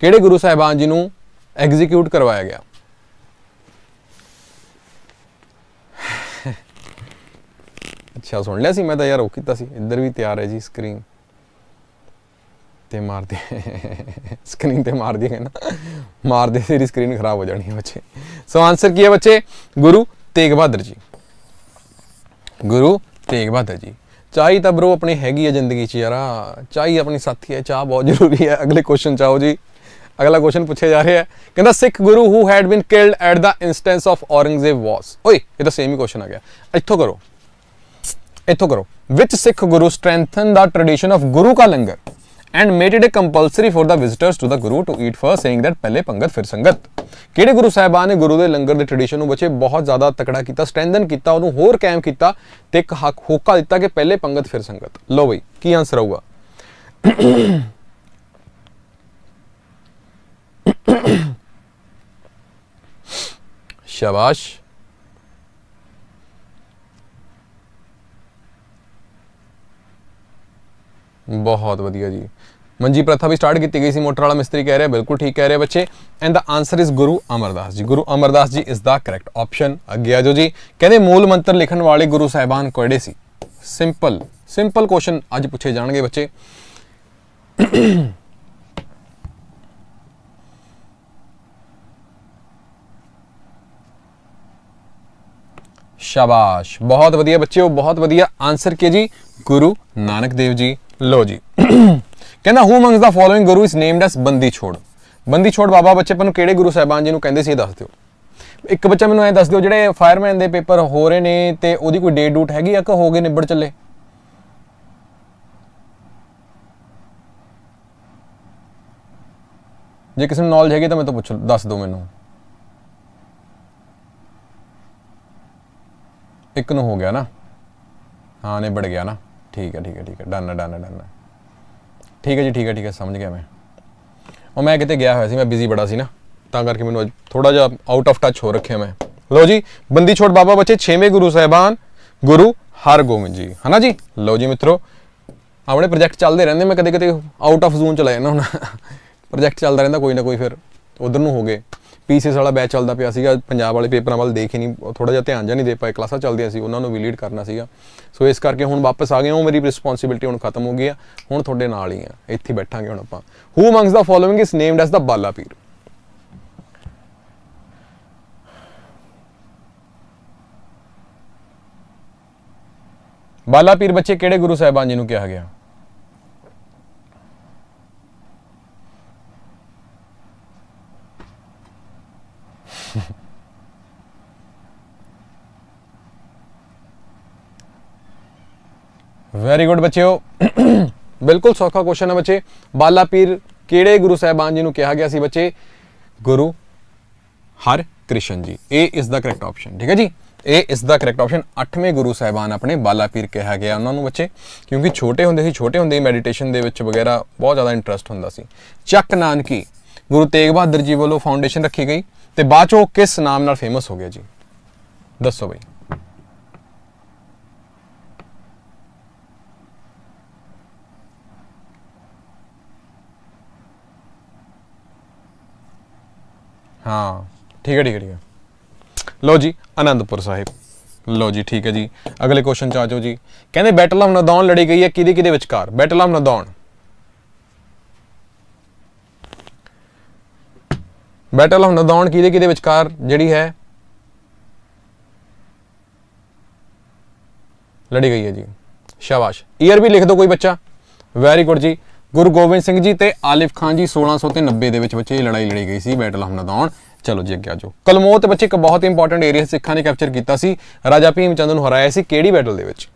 ਕਿਹੜੇ ਗੁਰੂ ਸਾਹਿਬਾਨ ਜੀ ਨੂੰ ਐਗਜ਼ੀਕਿਊਟ ਕਰਵਾਇਆ ਗਿਆ? ਅੱਛਾ, ਸੁਣ ਲਿਆ ਸੀ ਮੈਂ ਤਾਂ ਯਾਰ, ਉਹ ਕੀਤਾ ਸੀ। ਇੱਧਰ ਵੀ ਤਿਆਰ ਹੈ ਜੀ ਸਕਰੀਨ ਤੇ ਮਾਰਦੇ ਸਕਰੀਨ ਤੇ ਮਾਰ ਦਿਏ ਨਾ। ਮਾਰਦੇ ਤੇਰੀ ਸਕਰੀਨ ਖਰਾਬ ਹੋ ਜਾਣੀ ਹੈ ਬੱਚੇ। ਸੋ ਆਨਸਰ ਕੀ ਹੈ ਬੱਚੇ? ਗੁਰੂ ਤੇਗ ਬਹਾਦਰ ਜੀ। ਗੁਰੂ ਤੇਗ ਬਹਾਦਰ ਜੀ। ਚਾਹੀ ਤਾਂ ਬ్రో ਆਪਣੀ ਹੈਗੀ ਹੈ ਜ਼ਿੰਦਗੀ 'ਚ ਯਾਰਾ। ਚਾਹੀ ਆਪਣੀ ਸਾਥੀ ਹੈ। ਚਾਹ ਬਹੁਤ ਜ਼ਰੂਰੀ ਹੈ। ਅਗਲੇ ਕੁਐਸਚਨ ਚਾਹੋ ਜੀ। ਅਗਲਾ ਕੁਐਸਚਨ ਪੁੱਛਿਆ ਜਾ ਰਿਹਾ ਹੈ। ਕਹਿੰਦਾ, Sikh Guru who had been killed at the instance of Aurangzeb was ਓਏ, ਇਹ ਤਾਂ ਸੇਮ ਹੀ ਕੁਐਸਚਨ ਆ ਗਿਆ। ਇੱਥੋਂ ਕਰੋ। ਇੱਥੋਂ ਕਰੋ। ਵਿਚ Sikh Guru strengthen the tradition of Guru ka langar and made it a compulsory for the visitors to the Guru to eat first saying that ਪਹਿਲੇ ਪੰਗਤ ਫਿਰ ਸੰਗਤ ਕਿਹੜੇ ਗੁਰੂ ਸਾਹਿਬਾਨ ਨੇ ਗੁਰੂ ਦੇ ਲੰਗਰ ਦੇ ਟ੍ਰੈਡੀਸ਼ਨ ਨੂੰ ਬੱਚੇ ਬਹੁਤ ਜ਼ਿਆਦਾ ਤਕੜਾ ਕੀਤਾ ਸਟਰੈਂਥਨ ਕੀਤਾ ਉਹਨੂੰ ਹੋਰ ਕਾਇਮ ਕੀਤਾ ਤੇ ਇੱਕ ਹੱਕ ਹੋਕਾ ਦਿੱਤਾ ਕਿ ਪਹਿਲੇ ਪੰਗਤ ਫਿਰ ਸੰਗਤ ਲਓ ਬਈ ਕੀ ਆਨਸਰ ਆਊਗਾ ਸ਼ਾਬਾਸ਼ ਬਹੁਤ ਵਧੀਆ ਜੀ। ਮੰਜੀ ਪ੍ਰਥਾ ਵੀ ਸਟਾਰਟ ਕੀਤੀ ਗਈ ਸੀ, ਮੋਟਰ ਵਾਲਾ ਮਿਸਤਰੀ ਕਹਿ ਰਿਹਾ, ਬਿਲਕੁਲ ਠੀਕ ਕਹਿ ਰਹੇ ਬੱਚੇ। And the answer is Guru Amardas ji. Guru Amardas ਜੀ ਇਜ਼ ਦਾ ਕਰੈਕਟ ਆਪਸ਼ਨ ਅੱਗੇ ਆ ਜਾਓ ਜੀ। ਕਹਿੰਦੇ ਮੂਲ ਮੰਤਰ ਲਿਖਣ ਵਾਲੇ ਗੁਰੂ ਸਾਹਿਬਾਨ ਕਿਹੜੇ ਸੀ? ਸਿੰਪਲ ਸਿੰਪਲ ਕੁਐਸਚਨ ਅੱਜ ਪੁੱਛੇ ਜਾਣਗੇ ਬੱਚੇ। ਸ਼ਾਬਾਸ਼। ਬਹੁਤ ਵਧੀਆ ਬੱਚਿਓ, ਬਹੁਤ ਵਧੀਆ। ਆਨਸਰ ਕੀ ਜੀ? ਗੁਰੂ ਨਾਨਕ ਦੇਵ ਜੀ। ਲੋ ਜੀ। ਕਹਿੰਦਾ ਹੂ ਮੰਗਸ ਦਾ ਫੋਲੋਇੰਗ ਗੁਰੂ ਇਸ ਨੇਮਡ ਐਸ ਬੰਦੀ ਛੋੜ ਬੰਦੀ ਛੋੜ ਬਾਬਾ ਬੱਚੇ ਨੂੰ ਕਿਹੜੇ ਗੁਰੂ ਸਾਹਿਬਾਨ ਜੀ ਨੂੰ ਕਹਿੰਦੇ ਸੀ ਦੱਸ ਦਿਓ। ਇੱਕ ਬੱਚਾ ਮੈਨੂੰ ਐ ਦੱਸ ਦਿਓ, ਜਿਹੜੇ ਫਾਇਰਮੈਨ ਦੇ ਪੇਪਰ ਹੋ ਰਹੇ ਨੇ ਤੇ ਉਹਦੀ ਕੋਈ ਡੇਟ ਡੂਟ ਹੈਗੀ ਆ ਕਿ ਹੋ ਗਏ ਨਿਬੜ ਚੱਲੇ? ਜੇ ਕਿਸੇ ਨੂੰ ਨੌਲੇਜ ਹੈਗੀ ਤਾਂ ਮੈਂ ਤਾਂ ਪੁੱਛ ਦੱਸ ਦਿਓ ਮੈਨੂੰ। ਇੱਕ ਨੂੰ ਹੋ ਗਿਆ ਨਾ। ਹਾਂ, ਨਿਬੜ ਗਿਆ ਨਾ। ਠੀਕ ਹੈ ਠੀਕ ਹੈ ਠੀਕ ਹੈ। ਡਨ ਡਨ ਡਨ ਠੀਕ ਹੈ ਜੀ, ਠੀਕ ਹੈ ਠੀਕ ਹੈ, ਸਮਝ ਗਿਆ ਮੈਂ। ਉਹ ਮੈਂ ਕਿਤੇ ਗਿਆ ਹੋਇਆ ਸੀ, ਮੈਂ ਬਿਜ਼ੀ ਬੜਾ ਸੀ ਨਾ। ਤਾਂ ਕਰਕੇ ਮੈਨੂੰ ਅੱਜ ਥੋੜਾ ਜਿਹਾ ਆਊਟ ਆਫ ਟੱਚ ਹੋ ਰੱਖਿਆ ਮੈਂ। ਲਓ ਜੀ, ਬੰਦੀ ਛੋੜ ਬਾਬਾ ਬੱਚੇ 6ਵੇਂ ਗੁਰੂ ਸਾਹਿਬਾਨ, ਗੁਰੂ ਹਰਗੋਬਿੰਦ ਜੀ। ਹਨਾ ਜੀ? ਲਓ ਜੀ ਮਿੱਤਰੋ, ਆਪਣੇ ਪ੍ਰੋਜੈਕਟ ਚੱਲਦੇ ਰਹਿੰਦੇ, ਮੈਂ ਕਦੇ ਕਦੇ ਆਊਟ ਆਫ ਜ਼ੋਨ ਚਲਾ ਜਾਂਦਾ ਹੁਣ ਪ੍ਰੋਜੈਕਟ ਚੱਲਦਾ ਰਹਿੰਦਾ, ਕੋਈ ਨਾ ਕੋਈ ਫਿਰ ਉਧਰ ਨੂੰ ਹੋ ਗਏ। ਪੀਸੀਐਸ ਵਾਲਾ ਬੈਚ ਚੱਲਦਾ ਪਿਆ ਸੀਗਾ, ਪੰਜਾਬ ਵਾਲੇ ਪੇਪਰਾਂ ਵੱਲ ਦੇਖ ਹੀ ਨਹੀਂ ਥੋੜਾ ਜਿਹਾ ਧਿਆਨ ਜਾਂ ਨਹੀਂ ਦੇ ਪਾਏ, ਕਲਾਸਾਂ ਚੱਲਦੀਆਂ ਸੀ, ਉਹਨਾਂ ਨੂੰ ਵੀ ਲੀਡ ਕਰਨਾ ਸੀਗਾ। ਸੋ ਇਸ ਕਰਕੇ ਹੁਣ ਵਾਪਸ ਆ ਗਏ ਹਾਂ ਮੇਰੀ ਰਿਸਪੌਂਸਿਬਿਲਟੀ ਹੁਣ ਖਤਮ ਹੋ ਗਈ ਆ, ਹੁਣ ਤੁਹਾਡੇ ਨਾਲ ਹੀ ਆ, ਇੱਥੇ ਬੈਠਾਂਗੇ ਹੁਣ ਆਪਾਂ। Who among the following is named as the Bala Pir Bala ਪੀਰ ਬੱਚੇ ਕਿਹੜੇ ਗੁਰੂ ਸਾਹਿਬਾਨ ਜੀ ਨੂੰ ਕਿਹਾ ਗਿਆ? ਵੈਰੀ ਗੁੱਡ ਬੱਚਿਓ। ਬਿਲਕੁਲ ਸੌਖਾ ਕੁਐਸਚਨ ਹੈ ਬੱਚੇ। ਬਾਲਾ ਪੀਰ ਕਿਹੜੇ ਗੁਰੂ ਸਾਹਿਬਾਨ ਜੀ ਨੂੰ ਕਿਹਾ ਗਿਆ ਸੀ ਬੱਚੇ? ਗੁਰੂ ਹਰ ਕ੍ਰਿਸ਼ਨ ਜੀ। ਇਹ ਇਸ ਦਾ ਕਰੈਕਟ ਆਪਸ਼ਨ ਠੀਕ ਹੈ ਜੀ? ਇਹ ਇਸ ਦਾ ਕਰੈਕਟ ਆਪਸ਼ਨ 8ਵੇਂ ਗੁਰੂ ਸਾਹਿਬਾਨ ਆਪਣੇ ਬਾਲਾ ਪੀਰ ਕਿਹਾ ਗਿਆ ਉਹਨਾਂ ਨੂੰ ਬੱਚੇ। ਕਿਉਂਕਿ ਛੋਟੇ ਹੁੰਦੇ ਸੀ, ਛੋਟੇ ਹੁੰਦੇ ਹੀ ਮੈਡੀਟੇਸ਼ਨ ਦੇ ਵਿੱਚ ਵਗੈਰਾ ਬਹੁਤ ਜ਼ਿਆਦਾ ਇੰਟਰਸਟ ਹੁੰਦਾ ਸੀ। ਚੱਕ ਨਾਨਕੀ, ਗੁਰੂ ਤੇਗ ਬਹਾਦਰ ਜੀ ਵੱਲੋਂ ਫਾਊਂਡੇਸ਼ਨ ਰੱਖੀ ਗਈ ਤੇ ਬਾਅਦ ਚੋਂ ਕਿਸ ਨਾਮ ਨਾਲ ਫੇਮਸ ਹੋ ਗਿਆ ਜੀ? ਦੱਸੋ ਬਈ। ਹਾਂ। ਠੀਕ ਹੈ ਠੀਕ ਹੈ ਠੀਕ ਹੈ। ਲੋ ਜੀ ਆਨੰਦਪੁਰ ਸਾਹਿਬ। ਲੋ ਜੀ, ਠੀਕ ਹੈ ਜੀ। ਅਗਲੇ ਕੁਐਸਚਨ ਚ ਆ ਜਾਓ ਜੀ। ਕਹਿੰਦੇ ਬੈਟਲ ਆਫ ਨਦੌਣ ਲੜੀ ਗਈ ਹੈ ਕਿਹਦੇ ਕਿਹਦੇ ਵਿਚਕਾਰ? Battle of Nadaun battle of Nadaun ਕਿਹਦੇ ਕਿਹਦੇ ਵਿਚਕਾਰ ਜਿਹੜੀ ਹੈ? ਲੜੀ ਗਈ ਹੈ ਜੀ। ਸ਼ਾਬਾਸ਼। ਈਅਰ ਵੀ ਲਿਖ ਦਿਓ ਕੋਈ ਬੱਚਾ। ਵੈਰੀ ਗੁੱਡ ਜੀ। ਗੁਰੂ ਗੋਬਿੰਦ ਸਿੰਘ ਜੀ ਤੇ ਆਲਿਫ ਖਾਨ ਜੀ 1600 ਤੇ 90 ਦੇ ਵਿੱਚ ਬੱਚੇ ਇਹ ਲੜਾਈ ਲੜੀ ਗਈ ਸੀ ਬੈਟਲ ਆਫ ਨਦੌਣ ਚਲੋ ਜੀ ਅੱਗੇ ਆਜੋ ਕਲਮੋਤ ਬੱਚੇ ਇੱਕ ਬਹੁਤ ਇੰਪੋਰਟੈਂਟ ਏਰੀਆ ਸਿੱਖਾਂ ਨੇ ਕੈਪਚਰ ਕੀਤਾ ਸੀ। ਰਾਜਾ ਭੀਮ ਚੰਦ ਨੂੰ ਹਰਾਇਆ ਸੀ ਕਿਹੜੀ ਬੈਟਲ ਦੇ ਵਿੱਚ?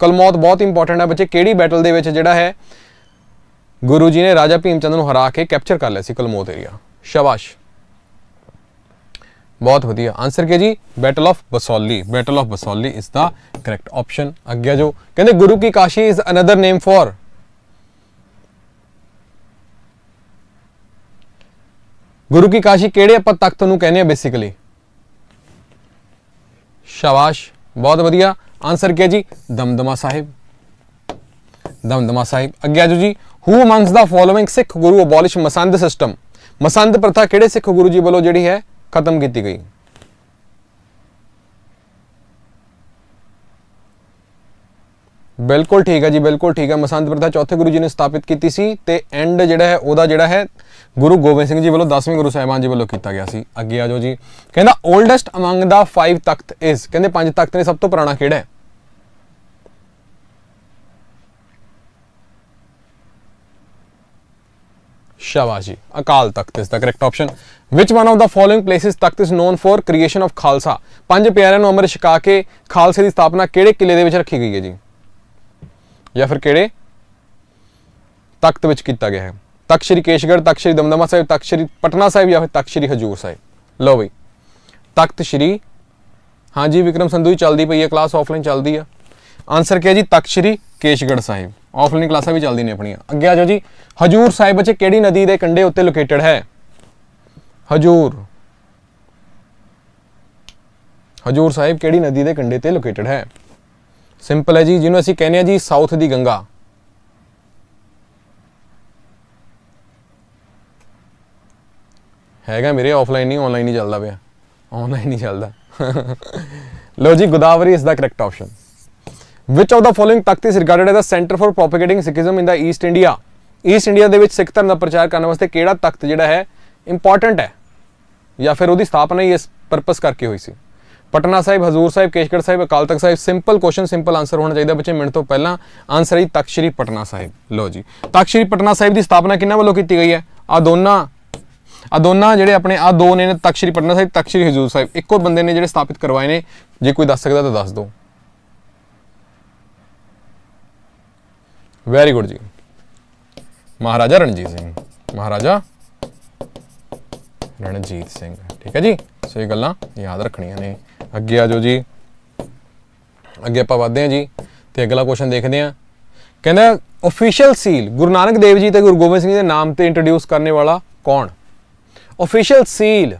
ਕਲਮੌਤ ਬਹੁਤ ਇੰਪੋਰਟੈਂਟ ਹੈ ਬੱਚੇ, ਕਿਹੜੀ ਬੈਟਲ ਦੇ ਵਿੱਚ ਜਿਹੜਾ ਹੈ? ਗੁਰੂ ਜੀ ਨੇ ਰਾਜਾ ਭੀਮ ਚੰਦ ਨੂੰ ਹਰਾ ਕੇ ਕੈਪਚਰ ਕਰ ਲਿਆ ਸੀ ਕਲਮੋਤ ਏਰੀਆ ਸ਼ਾਬਾਸ਼। ਬਹੁਤ ਵਧੀਆ। ਆਨਸਰ ਕੀ ਜੀ? Battle of Basoli battle of Basoli ਇਸ ਦਾ ਕਰੈਕਟ ਆਪਸ਼ਨ ਅੱਗੇ ਜੋ ਕਹਿੰਦੇ Guru ki Kashi is another name for Guru ki Kashi ਕਿਹੜੇ ਆਪਾਂ ਤਖਤ ਨੂੰ ਕਹਿੰਦੇ ਆ ਬੇਸਿਕਲੀ ਸ਼ਾਬਾਸ਼, ਬਹੁਤ ਵਧੀਆ। ਆਨਸਰ ਕੀ ਹੈ ਜੀ? ਦਮਦਮਾ ਸਾਹਿਬ। ਦਮਦਮਾ ਸਾਹਿਬ। ਅੱਗੇ ਆਜੋ ਜੀ। Who among the following Sikh Guru abolish Masand system Masand ਪ੍ਰਥਾ ਕਿਹੜੇ ਸਿੱਖ ਗੁਰੂ ਜੀ ਵੱਲੋਂ ਜਿਹੜੀ ਹੈ ਖਤਮ ਕੀਤੀ ਗਈ? ਬਿਲਕੁਲ ਠੀਕ ਹੈ ਜੀ, ਬਿਲਕੁਲ ਠੀਕ ਹੈ। ਮਸੰਦ ਪ੍ਰਥਾ ਚੌਥੇ ਗੁਰੂ ਜੀ ਨੇ ਸਥਾਪਿਤ ਕੀਤੀ ਸੀ ਤੇ ਐਂਡ ਜਿਹੜਾ ਹੈ, ਉਹਦਾ ਜਿਹੜਾ ਹੈ, ਗੁਰੂ ਗੋਬਿੰਦ ਸਿੰਘ ਜੀ ਵੱਲੋਂ 10ਵੇਂ ਗੁਰੂ ਸਾਹਿਬਾਨ ਜੀ ਵੱਲੋਂ ਕੀਤਾ ਗਿਆ ਸੀ। ਅੱਗੇ ਆ ਜਾਓ ਜੀ। ਕਹਿੰਦਾ oldest among the 5 Takht is ਕਹਿੰਦੇ, ਪੰਜ ਤਖਤ ਨੇ, ਸਭ ਤੋਂ ਪੁਰਾਣਾ ਕਿਹੜਾ ਹੈ? ਸ਼ਾਬਾਸ਼ ਜੀ, Akal Takht is the correct option which one of the following places Takht is known for creation of Khalsa. ਪੰਜ ਪਿਆਰਿਆਂ ਨੂੰ ਅੰਮ੍ਰਿਤ ਛਕਾ ਕੇ ਖਾਲਸੇ ਦੀ ਸਥਾਪਨਾ ਕਿਹੜੇ ਕਿਲੇ ਦੇ ਵਿੱਚ ਰੱਖੀ ਗਈ ਹੈ ਜੀ? ਜਾਂ ਫਿਰ ਕਿਹੜੇ? ਤਖਤ ਵਿੱਚ ਕੀਤਾ ਗਿਆ ਹੈ। ਤਖਤ ਸ੍ਰੀ ਕੇਸ਼ਗੜ੍ਹ, ਤਖਤ ਸ੍ਰੀ ਦਮਦਮਾ ਸਾਹਿਬ, ਤਖਤ ਸ੍ਰੀ ਪਟਨਾ ਸਾਹਿਬ ਜਾਂ ਫਿਰ ਤਖਤ ਸ੍ਰੀ ਹਜੂਰ ਸਾਹਿਬ। ਲਓ ਬਈ, ਤਖਤ ਸ੍ਰੀ, ਹਾਂਜੀ ਵਿਕਰਮ ਸੰਧੂ ਜੀ ਚੱਲਦੀ ਪਈ ਹੈ ਕਲਾਸ ਆਫਲਾਈਨ ਚੱਲਦੀ ਆ। ਆਨਸਰ ਕੀ ਹੈ ਜੀ? ਤਖਤ ਸ੍ਰੀ ਕੇਸ਼ਗੜ੍ਹ ਸਾਹਿਬ। ਆਫਲਾਈਨ ਕਲਾਸਾਂ ਵੀ ਚੱਲਦੀਆਂ ਨੇ ਆਪਣੀਆਂ। ਅੱਗੇ ਆ ਜਾਓ ਜੀ। ਹਜੂਰ ਸਾਹਿਬ ਵਿੱਚ ਕਿਹੜੀ ਨਦੀ ਦੇ ਕੰਢੇ ਉੱਤੇ ਲੋਕੇਟਡ ਹੈ? ਹਜੂਰ। ਹਜੂਰ ਸਾਹਿਬ ਕਿਹੜੀ ਨਦੀ ਦੇ ਕੰਢੇ ਤੇ ਲੋਕੇਟਡ ਹੈ? ਸਿੰਪਲ ਹੈ ਜੀ, ਜਿਹਨੂੰ ਅਸੀਂ ਕਹਿੰਦੇ ਆ ਜੀ ਸਾਊਥ ਦੀ ਗੰਗਾ। ਹੈਗਾ ਮੇਰੇ ਆਫਲਾਈਨ ਨਹੀਂ ਆਨਲਾਈਨ ਹੀ ਚੱਲਦਾ ਪਿਆ। ਆਨਲਾਈਨ ਹੀ ਚੱਲਦਾ। ਲੋ ਜੀ, Godavari is the correct option which of the following Takht is regarded as a centre for propagating Sikhism in the East India East India ਦੇ ਵਿੱਚ ਸਿੱਖ ਧਰਮ ਦਾ ਪ੍ਰਚਾਰ ਕਰਨ ਵਾਸਤੇ ਕਿਹੜਾ ਤਖਤ ਜਿਹੜਾ ਹੈ ਇੰਪੋਰਟੈਂਟ ਹੈ? ਜਾਂ ਫਿਰ ਉਹਦੀ ਸਥਾਪਨਾ ਹੀ ਇਸ ਪਰਪਸ ਕਰਕੇ ਹੋਈ ਸੀ? Patna Sahib, Hazur Sahib, Keshgarh Sahib, Akal Takht Sahib simple question simple answer ਹੋਣਾ ਚਾਹੀਦਾ ਬੱਚੇ, ਮਿੰਟ ਤੋਂ ਪਹਿਲਾਂ ਆਨਸਰ ਹੈ ਤਖਤ ਸ੍ਰੀ ਪਟਨਾ ਸਾਹਿਬ। ਲੋ ਜੀ, ਤਖਤ ਸ੍ਰੀ ਪਟਨਾ ਸਾਹਿਬ ਦੀ ਸਥਾਪਨਾ ਕਿੰਨਾ ਵੱਲੋਂ ਕੀਤੀ ਗਈ ਹੈ? ਆ ਦੋਨਾਂ ਆ ਦੋਨਾਂ ਜਿਹੜੇ ਆਪਣੇ ਆ ਦੋ ਨੇ ਤਖਤ ਸ੍ਰੀ ਪਟਨਾ ਸਾਹਿਬ, ਤਖਤ ਸ੍ਰੀ ਹਜ਼ੂਰ ਸਾਹਿਬ। ਇੱਕੋ ਬੰਦੇ ਨੇ ਜਿਹੜੇ ਸਥਾਪਿਤ ਕਰਵਾਏ ਨੇ, ਜੇ ਕੋਈ ਦੱਸ ਸਕਦਾ ਤਾਂ ਦੱਸ ਦਿਓ। ਵੈਰੀ ਗੁੱਡ ਜੀ। ਮਹਾਰਾਜਾ ਰਣਜੀਤ ਸਿੰਘ। ਮਹਾਰਾਜਾ ਰਣਜੀਤ ਸਿੰਘ। ਠੀਕ ਹੈ ਜੀ? ਸੋ ਇਹ ਗੱਲਾਂ ਯਾਦ ਰੱਖਣੀਆਂ ਨੇ। ਅੱਗੇ ਆ ਜਾਓ ਜੀ। ਅੱਗੇ ਆਪਾਂ ਵਧਦੇ ਹਾਂ ਜੀ ਤੇ ਅਗਲਾ ਕੁਐਸਚਨ ਦੇਖਦੇ ਹਾਂ। ਕਹਿੰਦਾ ਅਫੀਸ਼ੀਅਲ ਸੀਲ ਗੁਰੂ ਨਾਨਕ ਦੇਵ ਜੀ ਤੇ ਗੁਰੂ ਗੋਬਿੰਦ ਸਿੰਘ ਜੀ ਦੇ ਨਾਮ ਤੇ ਇੰਟਰੋਡਿਊਸ ਕਰਨੇ ਵਾਲਾ ਕੌਣ? ਅਫੀਸ਼ੀਅਲ ਸੀਲ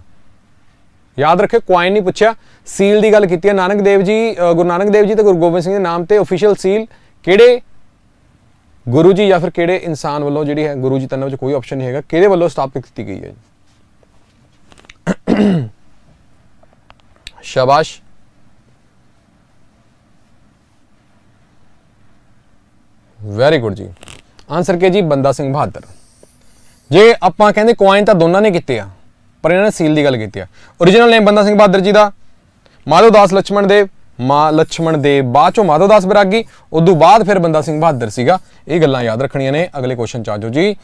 ਯਾਦ ਰੱਖਿਓ ਕੁਆਇਨ ਨਹੀਂ ਪੁੱਛਿਆ। ਸੀਲ ਦੀ ਗੱਲ ਕੀਤੀ ਹੈ ਨਾਨਕ ਦੇਵ ਜੀ ਗੁਰੂ ਨਾਨਕ ਦੇਵ ਜੀ ਤੇ ਗੁਰੂ ਗੋਬਿੰਦ ਸਿੰਘ ਦੇ ਨਾਮ ਤੇ ਅਫੀਸ਼ੀਅਲ ਸੀਲ ਕਿਹੜੇ ਗੁਰੂ ਜੀ ਜਾਂ ਫਿਰ ਕਿਹੜੇ ਇਨਸਾਨ ਵੱਲੋਂ ਜਿਹੜੀ ਹੈ ਗੁਰੂ ਜੀ ਤਿੰਨਾਂ ਵਿੱਚ ਕੋਈ ਆਪਸ਼ਨ ਨਹੀਂ ਹੈਗਾ, ਕਿਹਦੇ ਵੱਲੋਂ ਸਥਾਪਿਤ ਕੀਤੀ ਗਈ ਹੈ ਸ਼ਾਬਾਸ਼ ਵੈਰੀ ਗੁੱਡ ਜੀ ਆਨਸਰ ਕੇ ਜੀ ਬੰਦਾ ਸਿੰਘ ਬਹਾਦਰ ਜੇ ਆਪਾਂ ਕਹਿੰਦੇ ਕੁਆਇਨ ਤਾਂ ਦੋਨਾਂ ਨੇ ਕੀਤੇ ਆ ਪਰ ਇਹਨਾਂ ਨੇ ਸੀਲ ਦੀ ਗੱਲ ਕੀਤੀ ਆ origignal name ਬੰਦਾ ਸਿੰਘ ਬਹਾਦਰ ਜੀ ਦਾ ਮਾਧੋ ਦਾਸ ਲక్ష్మణ ਦੇਵ ਮਾ ਲక్ష్మణ ਦੇਵ ਬਾਅਦ ਚੋਂ ਮਾਧੋ ਦਾਸ ਬਰਾਗੀ ਉਦੋਂ ਬਾਅਦ ਫਿਰ ਬੰਦਾ ਸਿੰਘ ਬਹਾਦਰ ਸੀਗਾ ਇਹ ਗੱਲਾਂ ਯਾਦ ਰੱਖਣੀਆਂ ਨੇ ਅਗਲੇ ਕੁਐਸਚਨ ਚ ਆਜੋ ਜੀ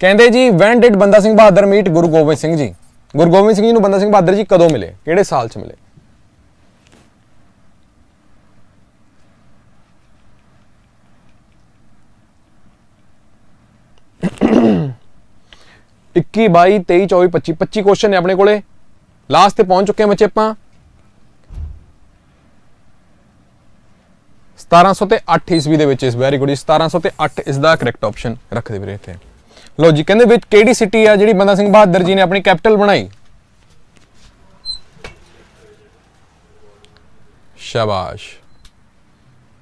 ਕਹਿੰਦੇ ਜੀ when did Banda Singh Bahadur meet Guru Gobind Singh ji Guru Gobind Singh ji ਨੂੰ ਬੰਦਾ ਸਿੰਘ ਬਹਾਦਰ ਜੀ ਕਦੋਂ ਮਿਲੇ? ਕਿਹੜੇ ਸਾਲ ਚ ਮਿਲੇ? ਇੱਕੀ 22 23 24 25 25 ਕੁਐਸਚਨ ਨੇ ਆਪਣੇ ਕੋਲੇ। ਲਾਸਟ ਤੇ ਪਹੁੰਚ ਚੁੱਕੇ ਹਾਂ ਬੱਚੇ ਆਪਾਂ। 1700 ਤੇ 8 ਈਸਵੀ ਦੇ ਵਿੱਚ ਇਸ ਵੈਰੀ ਗੁੱਡ 1700 ਤੇ 8 ਇਸ ਦਾ ਕਰੈਕਟ ਆਪਸ਼ਨ ਰੱਖਦੇ ਵੀਰੇ ਇੱਥੇ। ਲੋ ਜੀ, ਕਹਿੰਦੇ ਵਿੱਚ ਕਿਹੜੀ ਸਿਟੀ ਆ ਜਿਹੜੀ ਬੰਦਾ ਸਿੰਘ ਬਹਾਦਰ ਜੀ ਨੇ ਆਪਣੀ ਕੈਪੀਟਲ ਬਣਾਈ? ਸ਼ਾਬਾਸ਼।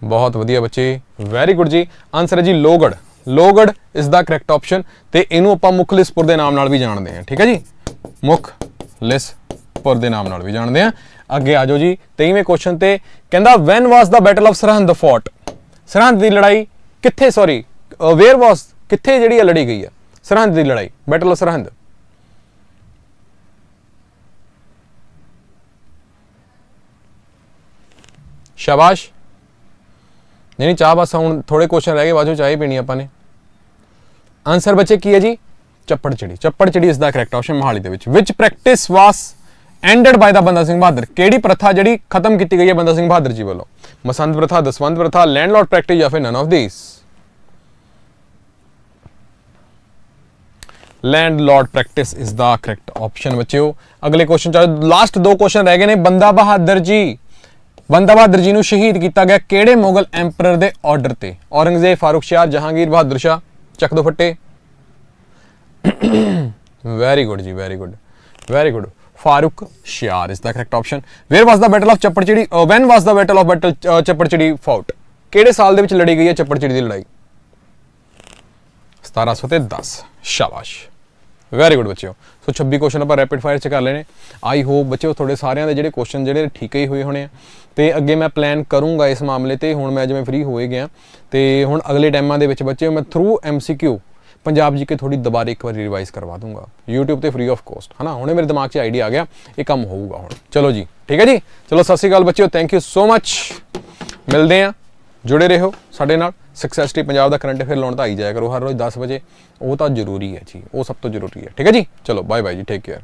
ਬਹੁਤ ਵਧੀਆ ਬੱਚੇ ਵੈਰੀ ਗੁੱਡ ਜੀ। ਆਨਸਰ ਹੈ ਜੀ ਲੋਗੜ। ਲੋਗੜ ਇਸ ਦਾ ਕਰੈਕਟ ਆਪਸ਼ਨ ਤੇ ਇਹਨੂੰ ਆਪਾਂ ਮੁਖਲਿਸਪੁਰ ਦੇ ਨਾਮ ਨਾਲ ਵੀ ਜਾਣਦੇ ਹਾਂ, ਠੀਕ ਹੈ ਜੀ? ਮੁਖਲਿਸਪੁਰ ਦੇ ਨਾਮ ਨਾਲ ਵੀ ਜਾਣਦੇ ਹਾਂ। ਅੱਗੇ ਆ ਜਾਓ ਜੀ 23ਵੇਂ ਕੁਐਸਚਨ ਤੇ ਕਹਿੰਦਾ when was the battle of Sirhind fort Sirhind ਦੀ ਲੜਾਈ ਕਿੱਥੇ ਸੌਰੀ ਵੇਅਰ ਵਾਸ ਕਿੱਥੇ ਜਿਹੜੀ ਆ ਲੜੀ ਗਈ ਹੈ ਸਰਹੰਦ ਦੀ ਲੜਾਈ ਬੈਟਲ ਆਫ ਸਰਹੰਦ। ਸ਼ਾਬਾਸ਼। ਨਹੀਂ ਨਹੀਂ, ਚਾਹ ਬਸ ਹੁਣ ਥੋੜੇ ਕੁਐਸਚਨ ਰਹਿ ਗਏ, ਬਾਅਦ ਚੋਂ ਚਾਹ ਹੀ ਪੀਣੀ ਆਪਾਂ ਨੇ। ਆਨਸਰ ਬੱਚੇ ਕੀ ਹੈ ਜੀ? ਚੱਪੜ ਚਿੜੀ। ਚੱਪੜ ਚਿੜੀ ਇਸ ਦਾ ਕਰੈਕਟ ਆਪਸ਼ਨ ਮਹਾਲੀ ਦੇ ਵਿੱਚ। ਵਿਚ ਪ੍ਰੈਕਟਿਸ ਵਾਸ ਐਂਡਡ ਬਾਈ ਦਾ ਬੰਦਾ ਸਿੰਘ ਬਹਾਦਰ? ਕਿਹੜੀ ਪ੍ਰਥਾ ਜਿਹੜੀ ਖਤਮ ਕੀਤੀ ਗਈ ਹੈ ਬੰਦਾ ਸਿੰਘ ਬਹਾਦਰ ਜੀ ਵੱਲੋਂ? ਮਸੰਦ ਪ੍ਰਥਾ, ਦਸਵੰਦ ਪ੍ਰਥਾ ਲੈਂਡਲੌਰਡ ਪ੍ਰੈਕਟਿਸ ਜਾਂ ਫਿਰ none of these land landlord practice is the correct option ਬੱਚਿਓ। ਅਗਲੇ ਕੁਐਸਚਨ ਚ ਲਾਸਟ ਦੋ ਕੁਐਸਚਨ ਰਹਿ ਗਏ ਨੇ, ਬੰਦਾ ਬਹਾਦਰ ਜੀ। ਬੰਦਾ ਬਹਾਦਰ ਜੀ ਨੂੰ ਸ਼ਹੀਦ ਕੀਤਾ ਗਿਆ ਕਿਹੜੇ ਮੁਗਲ ਐਮਪਰਰ ਦੇ ਆਰਡਰ ਤੇ? ਔਰੰਗਜ਼ੇਬ, ਫਾਰੂਕ ਸ਼ਾਹ, ਜਹਾਂਗੀਰ, ਬਹਾਦਰ ਸ਼ਾਹ, ਚੱਕ ਦੋ ਫੱਟੇ। ਵੈਰੀ ਗੁੱਡ ਜੀ very good very good Farrukhsiyar is the correct option where was the battle of Chapparchiri when was the battle of battle Chapparchiri fought ਕਿਹੜੇ ਸਾਲ ਦੇ ਵਿੱਚ ਲੜੀ ਗਈ ਹੈ ਚੱਪੜਚਿੜੀ ਦੀ ਲੜਾਈ? 1710 ਸ਼ਾਬਾਸ਼। ਵੈਰੀ ਗੁੱਡ ਬੱਚਿਓ। ਸੋ 26 ਕੁਐਸਚਨ ਆਪਾਂ ਰੈਪਿਡ ਫਾਇਰ ਚ ਕਰ ਲੈਣੇ। ਆਈ ਹੋਪ ਬੱਚਿਓ ਤੁਹਾਡੇ ਸਾਰਿਆਂ ਦੇ ਜਿਹੜੇ ਕੁਐਸਚਨ ਜਿਹੜੇ ਠੀਕ ਹੀ ਹੋਏ ਹੋਣੇ ਆ। ਤੇ ਅੱਗੇ ਮੈਂ ਪਲਾਨ ਕਰੂੰਗਾ ਇਸ ਮਾਮਲੇ ਤੇ। ਹੁਣ ਮੈਂ ਜਿਵੇਂ ਫ੍ਰੀ ਹੋਏ ਗਿਆ। ਤੇ ਹੁਣ ਅਗਲੇ ਟਾਈਮਾਂ ਦੇ ਵਿੱਚ ਬੱਚਿਓ ਮੈਂ ਥਰੂ ਐਮਸੀਕਿਊ ਪੰਜਾਬ ਜੀ ਕੇ ਥੋੜੀ ਦੁਬਾਰਾ ਇੱਕ ਵਾਰੀ ਰਿਵਾਈਜ਼ ਕਰਵਾ ਦੂੰਗਾ। YouTube ਤੇ ਫ੍ਰੀ ਆਫ ਕੋਸਟ ਹਨਾ? ਹੁਣੇ ਮੇਰੇ ਦਿਮਾਗ 'ਚ ਆਈਡੀਆ ਆ ਗਿਆ। ਇਹ ਕੰਮ ਹੋਊਗਾ ਹੁਣ। ਚਲੋ ਜੀ। ਠੀਕ ਹੈ ਜੀ? ਚਲੋ, ਸਤਿ ਸ਼੍ਰੀ ਅਕਾਲ ਬੱਚਿਓ। ਥੈਂਕ ਯੂ ਸੋ ਮੱਚ ਮਿਲਦੇ ਆ ਜੁੜੇ ਰਹੋ ਸਾਡੇ ਨਾਲ। ਸਕਸੈਸ ਟੀ ਪੰਜਾਬ ਦਾ ਕਰੰਟ ਅਫੇਅਰ ਲਾਉਣ ਤਾਂ ਆਈ ਜਾਇਆ ਕਰੋ। ਹਰ ਰੋਜ਼ 10 ਵਜੇ। ਉਹ ਤਾਂ ਜ਼ਰੂਰੀ ਹੈ ਜੀ। ਉਹ ਸਭ ਤੋਂ ਜ਼ਰੂਰੀ ਹੈ। ਠੀਕ ਹੈ ਜੀ? ਚਲੋ ਬਾਏ ਬਾਏ ਜੀ। Take care